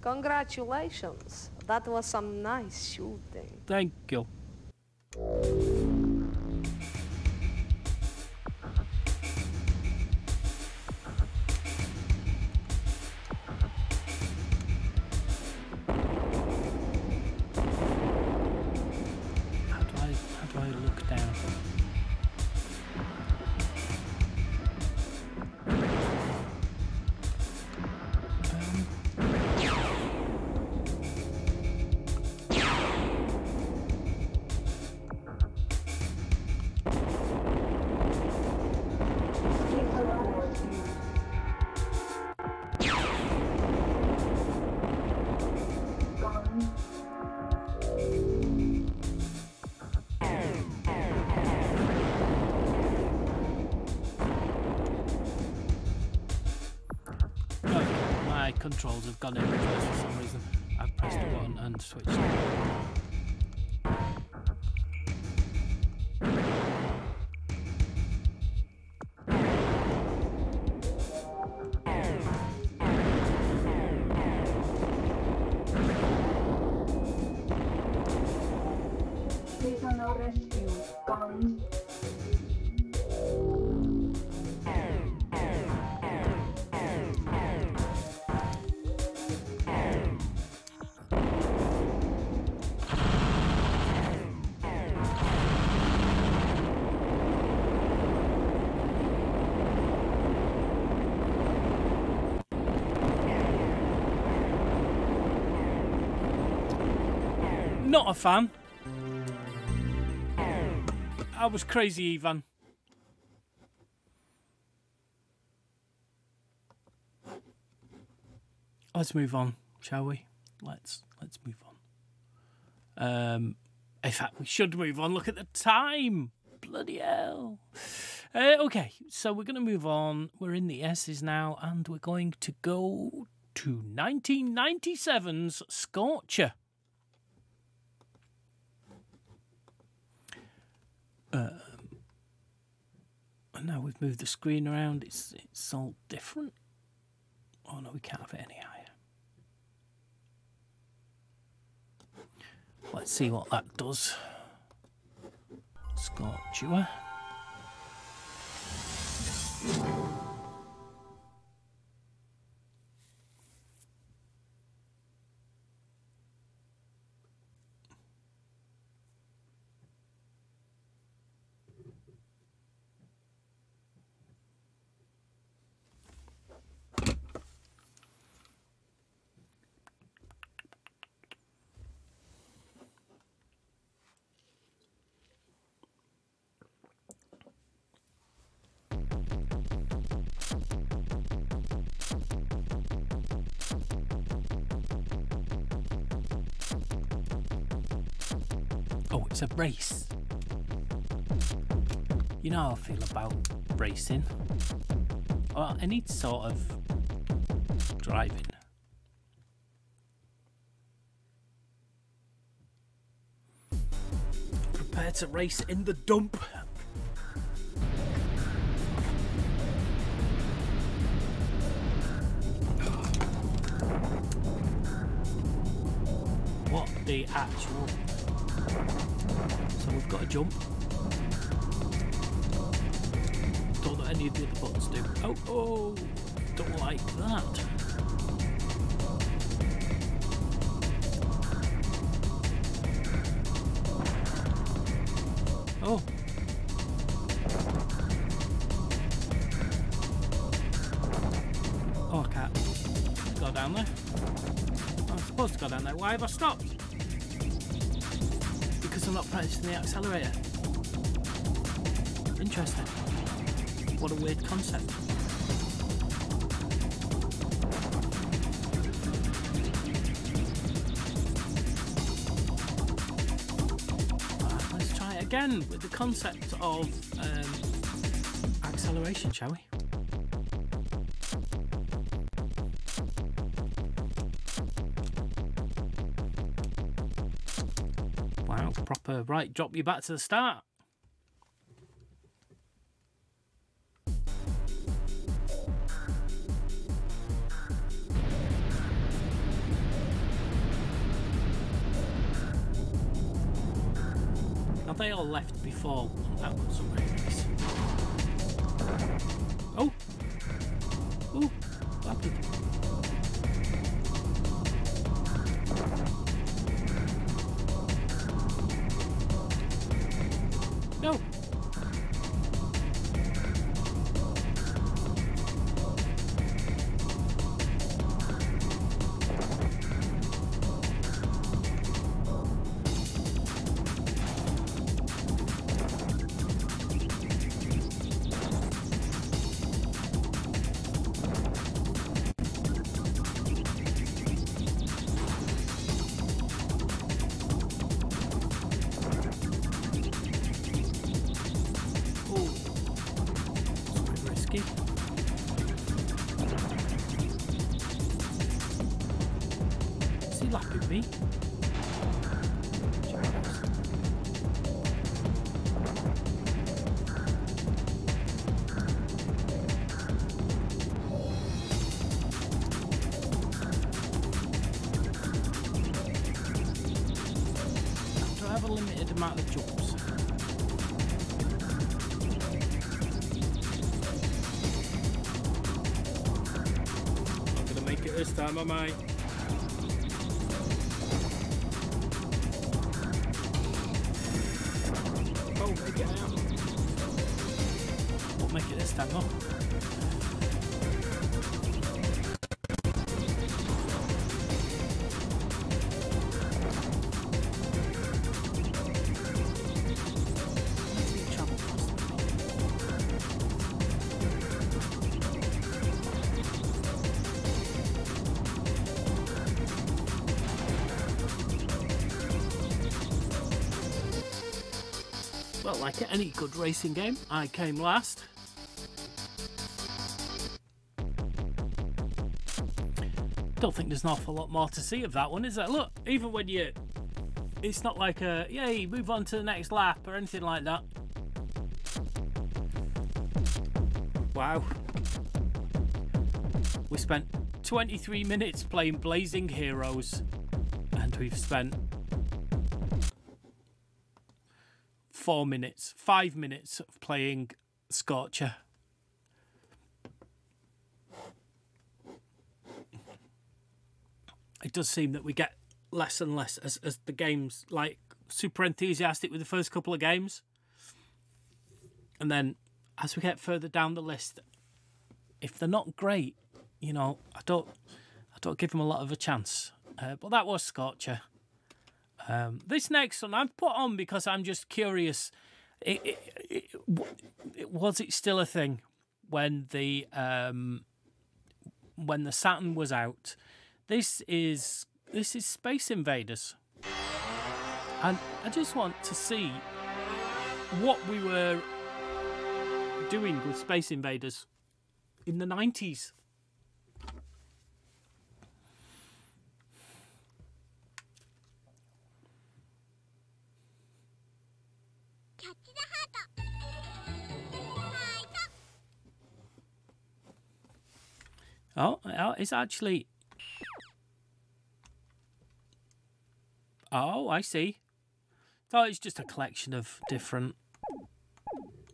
Congratulations. That was some nice shooting. Thank you. Controls have gone in for some reason. I've pressed a button and switched. Not a fan. I was crazy, Ivan. Let's move on, shall we? Let's let's move on. Um, in fact, we should move on. Look at the time. Bloody hell. Uh, okay, so we're going to move on. We're in the S's now, and we're going to go to 1997's Scorcher. And um, now we've moved the screen around, it's it's all different. Oh no, we can't have it any higher. Let's see what that does. Scorchua. A race. You know how I feel about racing. Well, any sort of driving. Prepare to race in the dump. What the actual so we've got to jump. Don't know any of the other buttons do. Oh, oh, don't like that. Oh. Oh, I can't go down there. I'm supposed to go down there. Why have I stopped? Pressing the accelerator. Interesting. What a weird concept. Let's try it again with the concept of um, acceleration, shall we? Right, drop you back to the start. Now they all left before that. This time, am I? Oh, make out. Won't make it this time, though. Any good racing game, I came last. Don't think there's an awful lot more to see of that one, is there? Look, even when you. It's not like a, yay, move on to the next lap or anything like that. Wow. We spent 23 minutes playing Blazing Heroes, and we've spent four minutes, five minutes of playing Scorcher. It does seem that we get less and less as, as the games like super enthusiastic with the first couple of games. And then as we get further down the list, if they're not great, you know, I don't I don't give them a lot of a chance. Uh, but that was Scorcher. Um, this next one I've put on because I'm just curious. It, it, it, was it still a thing when the um, when the Saturn was out? This is this is Space Invaders, and I just want to see what we were doing with Space Invaders in the nineties. Oh, oh, it's actually. Oh, I see. Thought it's just a collection of different.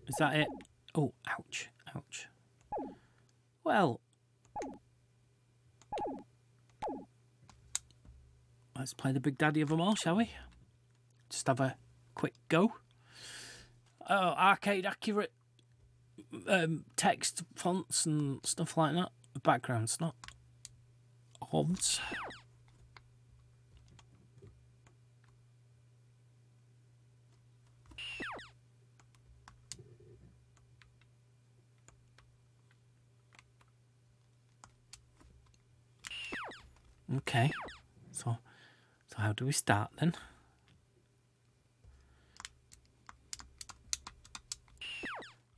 Is that it? Oh, ouch, ouch. Well, let's play the big daddy of them all, shall we? Just have a quick go. Oh, arcade accurate um, text fonts and stuff like that. Backgrounds, not odds. Okay, so so how do we start then?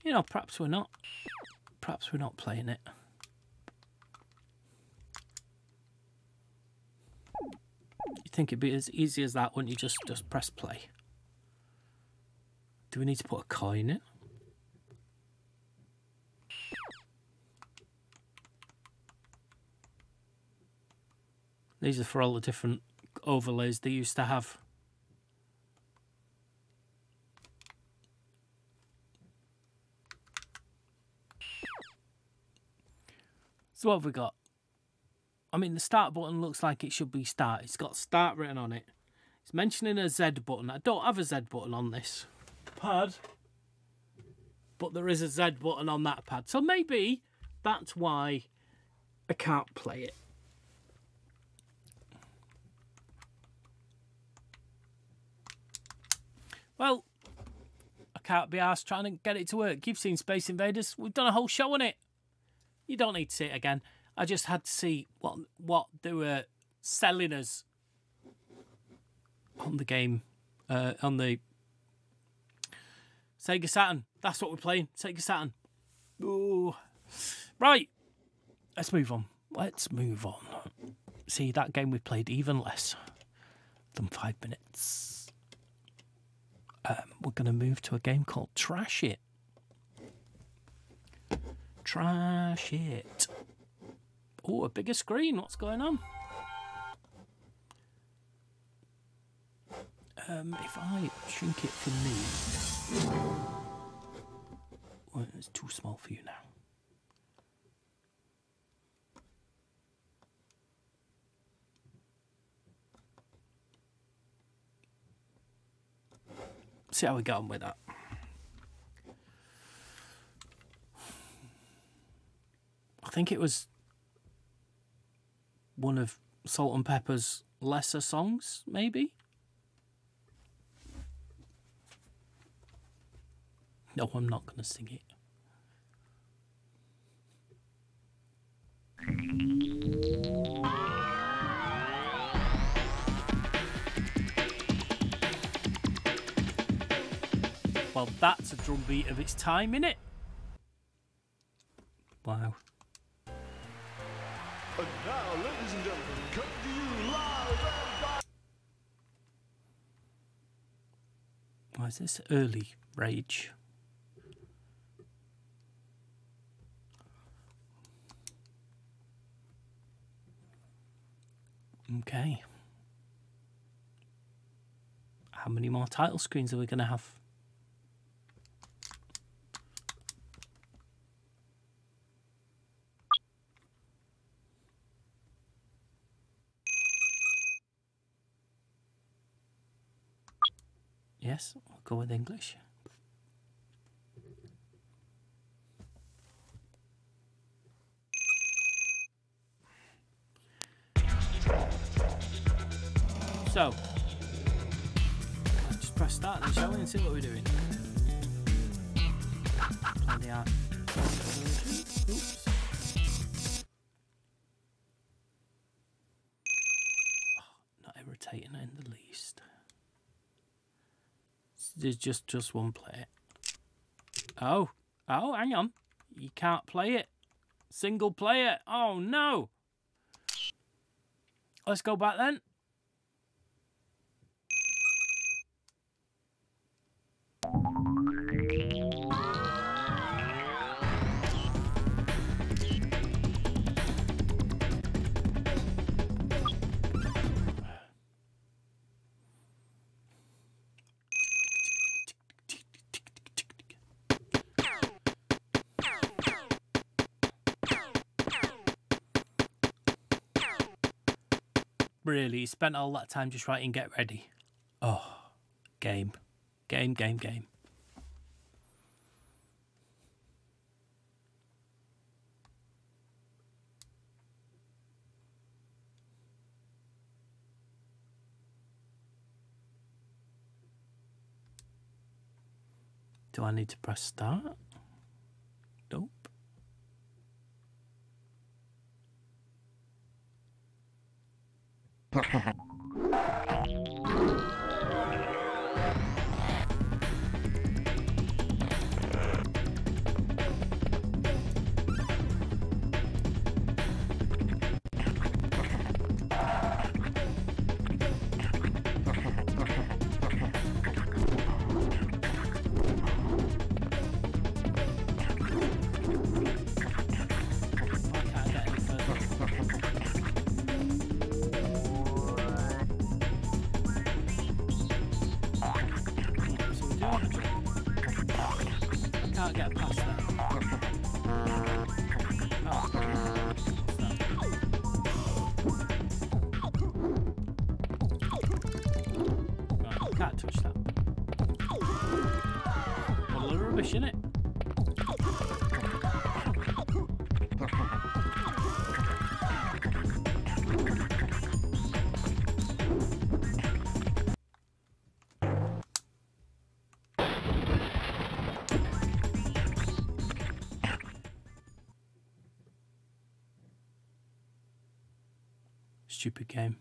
You know, perhaps we're not. Perhaps we're not playing it. Think it'd be as easy as that when you just just press play? Do we need to put a coin in? These are for all the different overlays they used to have. So what have we got? I mean, the start button looks like it should be start. It's got start written on it. It's mentioning a Z button. I don't have a Z button on this pad, but there is a Z button on that pad. So maybe that's why I can't play it. Well, I can't be asked trying to get it to work. You've seen Space Invaders. We've done a whole show on it. You don't need to see it again. I just had to see what what they were selling us on the game, uh, on the Sega Saturn. That's what we're playing. Sega Saturn. Ooh. Right. Let's move on. Let's move on. See, that game we played even less than five minutes. Um, we're going to move to a game called Trash It. Trash It. Oh, a bigger screen. What's going on? Um, if I shrink it for me. Well, it's too small for you now. See how we get on with that. I think it was one of Salt-N-Pepa's lesser songs, maybe. No, I'm not going to sing it. Well, that's a drum beat of its time, innit? Wow. Why is this early rage? Okay. How many more title screens are we going to have? Yes, we'll go with English. So, let's just press start then, shall we, and see what we're doing. Play the There's just just one player. Oh, oh, hang on. You can't play it. Single player. Oh no. Let's go back then. Really, he spent all that time just writing get ready. Oh, game. Game, game, game. Do I need to press start? Ha ha ha. Stupid game.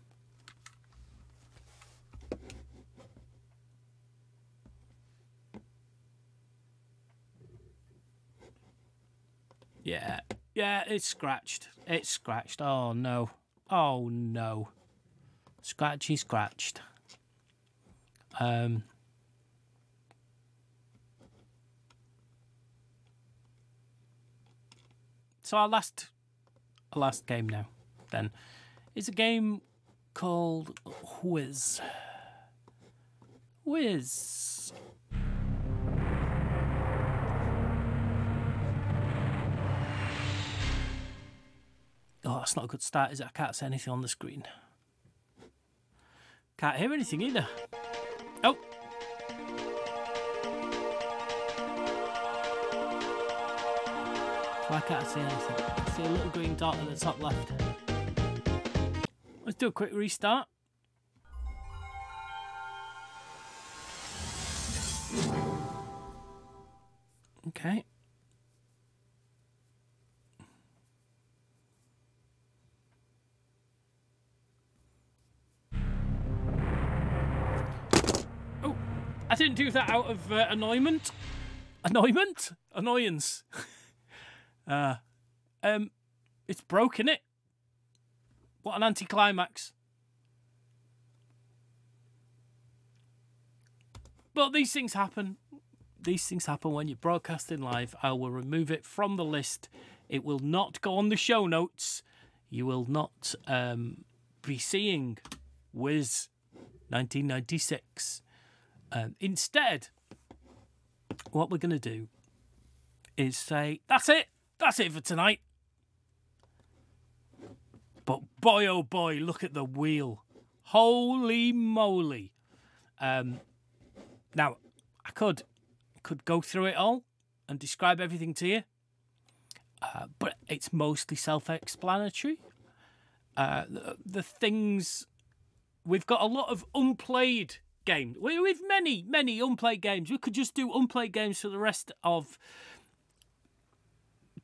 Yeah, yeah, it's scratched. It's scratched. Oh no. Oh no. Scratchy scratched. Um. So our last, our last game now, then, is a game called Whizz. Whizz. Oh, that's not a good start, is it? I can't see anything on the screen. Can't hear anything either. Oh. Why can't I see anything? I see a little green dot at the top left. Let's do a quick restart. Okay. Oh, I didn't do that out of uh, annoyment. Annoyment? Annoyance. uh, um, it's broken it. What an anticlimax. But these things happen. These things happen when you're broadcasting live. I will remove it from the list. It will not go on the show notes. You will not um, be seeing Whizz 1996. Um, instead, what we're going to do is say, that's it. That's it for tonight. But boy, oh boy, look at the wheel. Holy moly. Um, now, I could could go through it all and describe everything to you, uh, but it's mostly self-explanatory. Uh, the, the things we've got a lot of unplayed games. We've many, many unplayed games. We could just do unplayed games for the rest of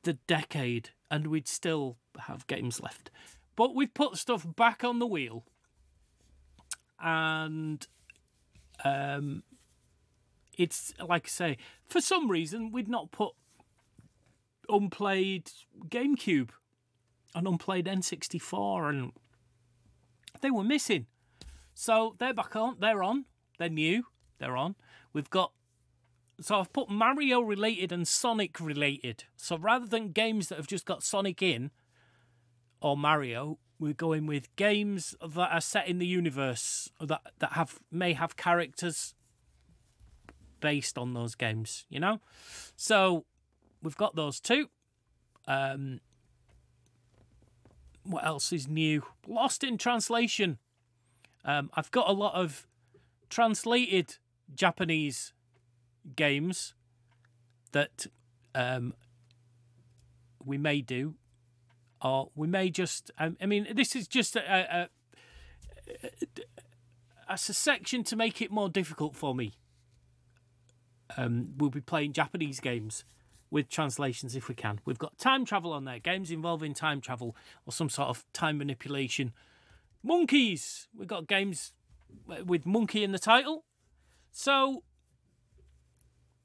the decade, and we'd still have games left. But we've put stuff back on the wheel, and um, it's like I say, for some reason we'd not put unplayed GameCube and unplayed N64, and they were missing. So they're back on. They're on. They're new. They're on. We've got. So I've put Mario related and Sonic related. So rather than games that have just got Sonic in or Mario, we're going with games that are set in the universe that that have may have characters based on those games. You know. So we've got those two. Um, what else is new? Lost in Translation. Um, I've got a lot of translated Japanese games that um, we may do, or we may just. I, I mean, this is just a, a, a, a section to make it more difficult for me. Um, we'll be playing Japanese games with translations if we can. We've got time travel on there, games involving time travel or some sort of time manipulation. Monkeys, we've got games with monkey in the title. So,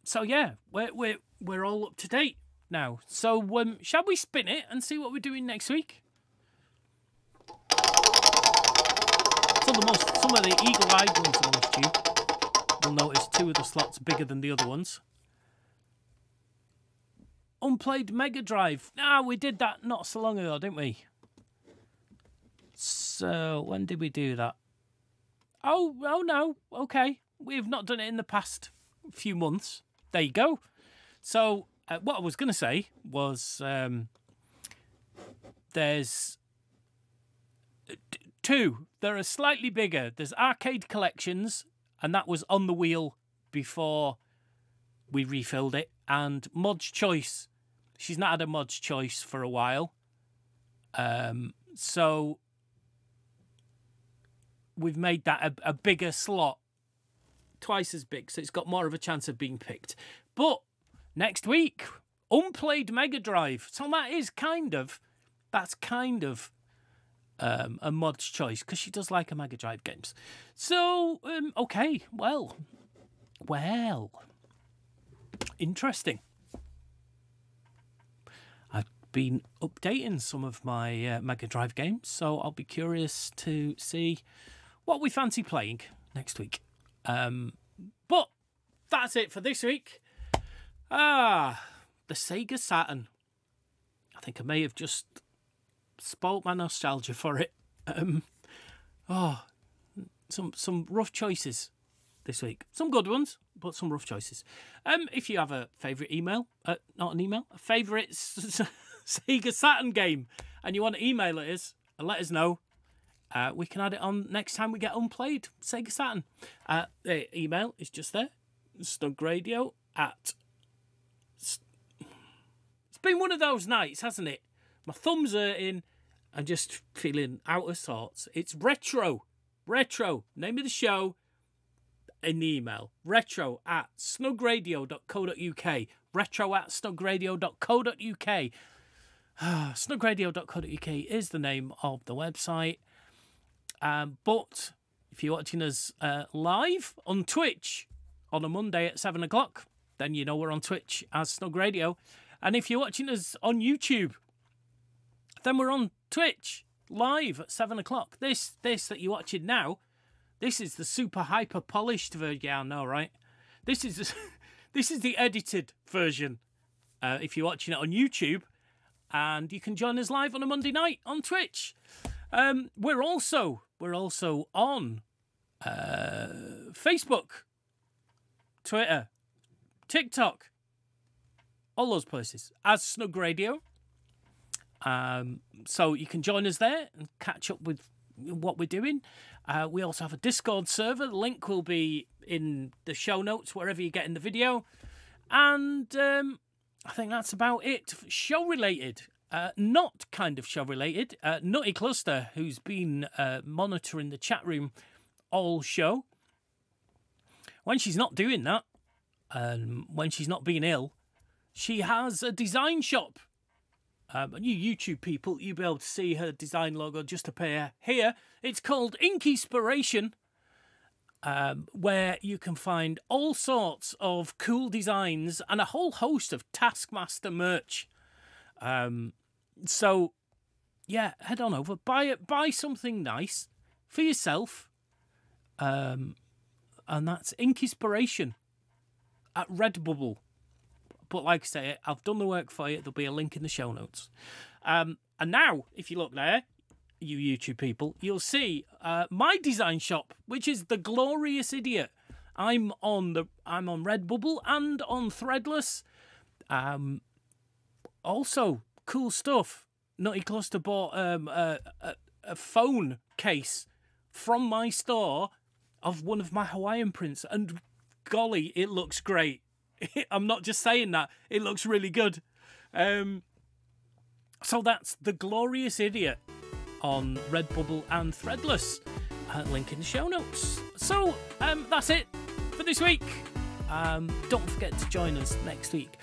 so yeah, we're we're we're all up to date now. So, um, shall we spin it and see what we're doing next week? Some of the most, some of the eagle-eyed ones amongst you will notice two of the slots bigger than the other ones. Unplayed Mega Drive. Ah, we did that not so long ago, didn't we? So when did we do that? Oh, oh no. Okay, we've not done it in the past few months. There you go. So uh, what I was going to say was um, there's two. There are slightly bigger. There's arcade collections, and that was on the wheel before we refilled it. And Mod's Choice. She's not had a Mod's Choice for a while. Um, so we've made that a, a bigger slot, twice as big, so it's got more of a chance of being picked. But next week, unplayed Mega Drive. So that is kind of, that's kind of um, a mod's choice because she does like a Mega Drive games. So um, okay, well, well, interesting. I've been updating some of my uh, Mega Drive games, so I'll be curious to see what we fancy playing next week. Um, but that's it for this week. Ah, the Sega Saturn. I think I may have just spoilt my nostalgia for it. Um, oh, some some rough choices this week. Some good ones, but some rough choices. Um, if you have a favourite email, uh, not an email, a favourite Sega Saturn game, and you want to email it us and let us know, uh, we can add it on next time we get unplayed Sega Saturn. Uh, the email is just there, snugradio at. Been one of those nights, hasn't it? My thumbs are in. I'm just feeling out of sorts. It's retro. Retro. Name of the show the email. Retro at snugradio.co.uk. Retro at snugradio.co.uk. snugradio.co.uk is the name of the website. Um, but if you're watching us uh, live on Twitch on a Monday at 7 o'clock, then you know we're on Twitch as Snug Radio. And if you're watching us on YouTube, then we're on Twitch live at 7 o'clock. This, this that you're watching now, this is the super hyper polished version. Yeah, I know, right? This is this is the edited version. Uh, if you're watching it on YouTube, and you can join us live on a Monday night on Twitch. Um, we're also we're also on uh, Facebook, Twitter, TikTok, all those places as Snug Radio. Um, so you can join us there and catch up with what we're doing. Uh, we also have a Discord server. The link will be in the show notes wherever you get in the video. And um, I think that's about it. Show related. Uh, not kind of show related. Uh, Nutty Cluster, who's been uh, monitoring the chat room all show, when she's not doing that, and when she's not being ill, she has a design shop. Um, and you YouTube people, you'll be able to see her design logo just appear here. It's called Inky-Spiration, um, where you can find all sorts of cool designs and a whole host of Taskmaster merch. Um, so, yeah, head on over, buy it, buy something nice for yourself. Um, and that's Inky-Spiration at Redbubble. But like I say, I've done the work for you. There'll be a link in the show notes. Um, and now, if you look there, you YouTube people, you'll see uh, my design shop, which is the Glorious Idiot. I'm on the I'm on Redbubble and on Threadless. Um, also, cool stuff. Nutty Cluster bought um, a, a, a phone case from my store of one of my Hawaiian prints, and golly, it looks great. I'm not just saying that; it looks really good. Um, so that's the Glorious Idiot on Redbubble and Threadless. Uh, link in the show notes. So um, that's it for this week. Um, don't forget to join us next week.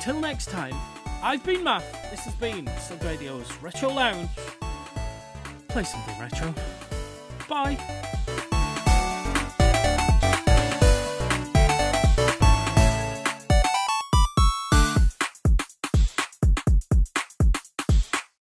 Till next time, I've been Matt. This has been Snug Radio's Retro Lounge. Play something retro. Bye.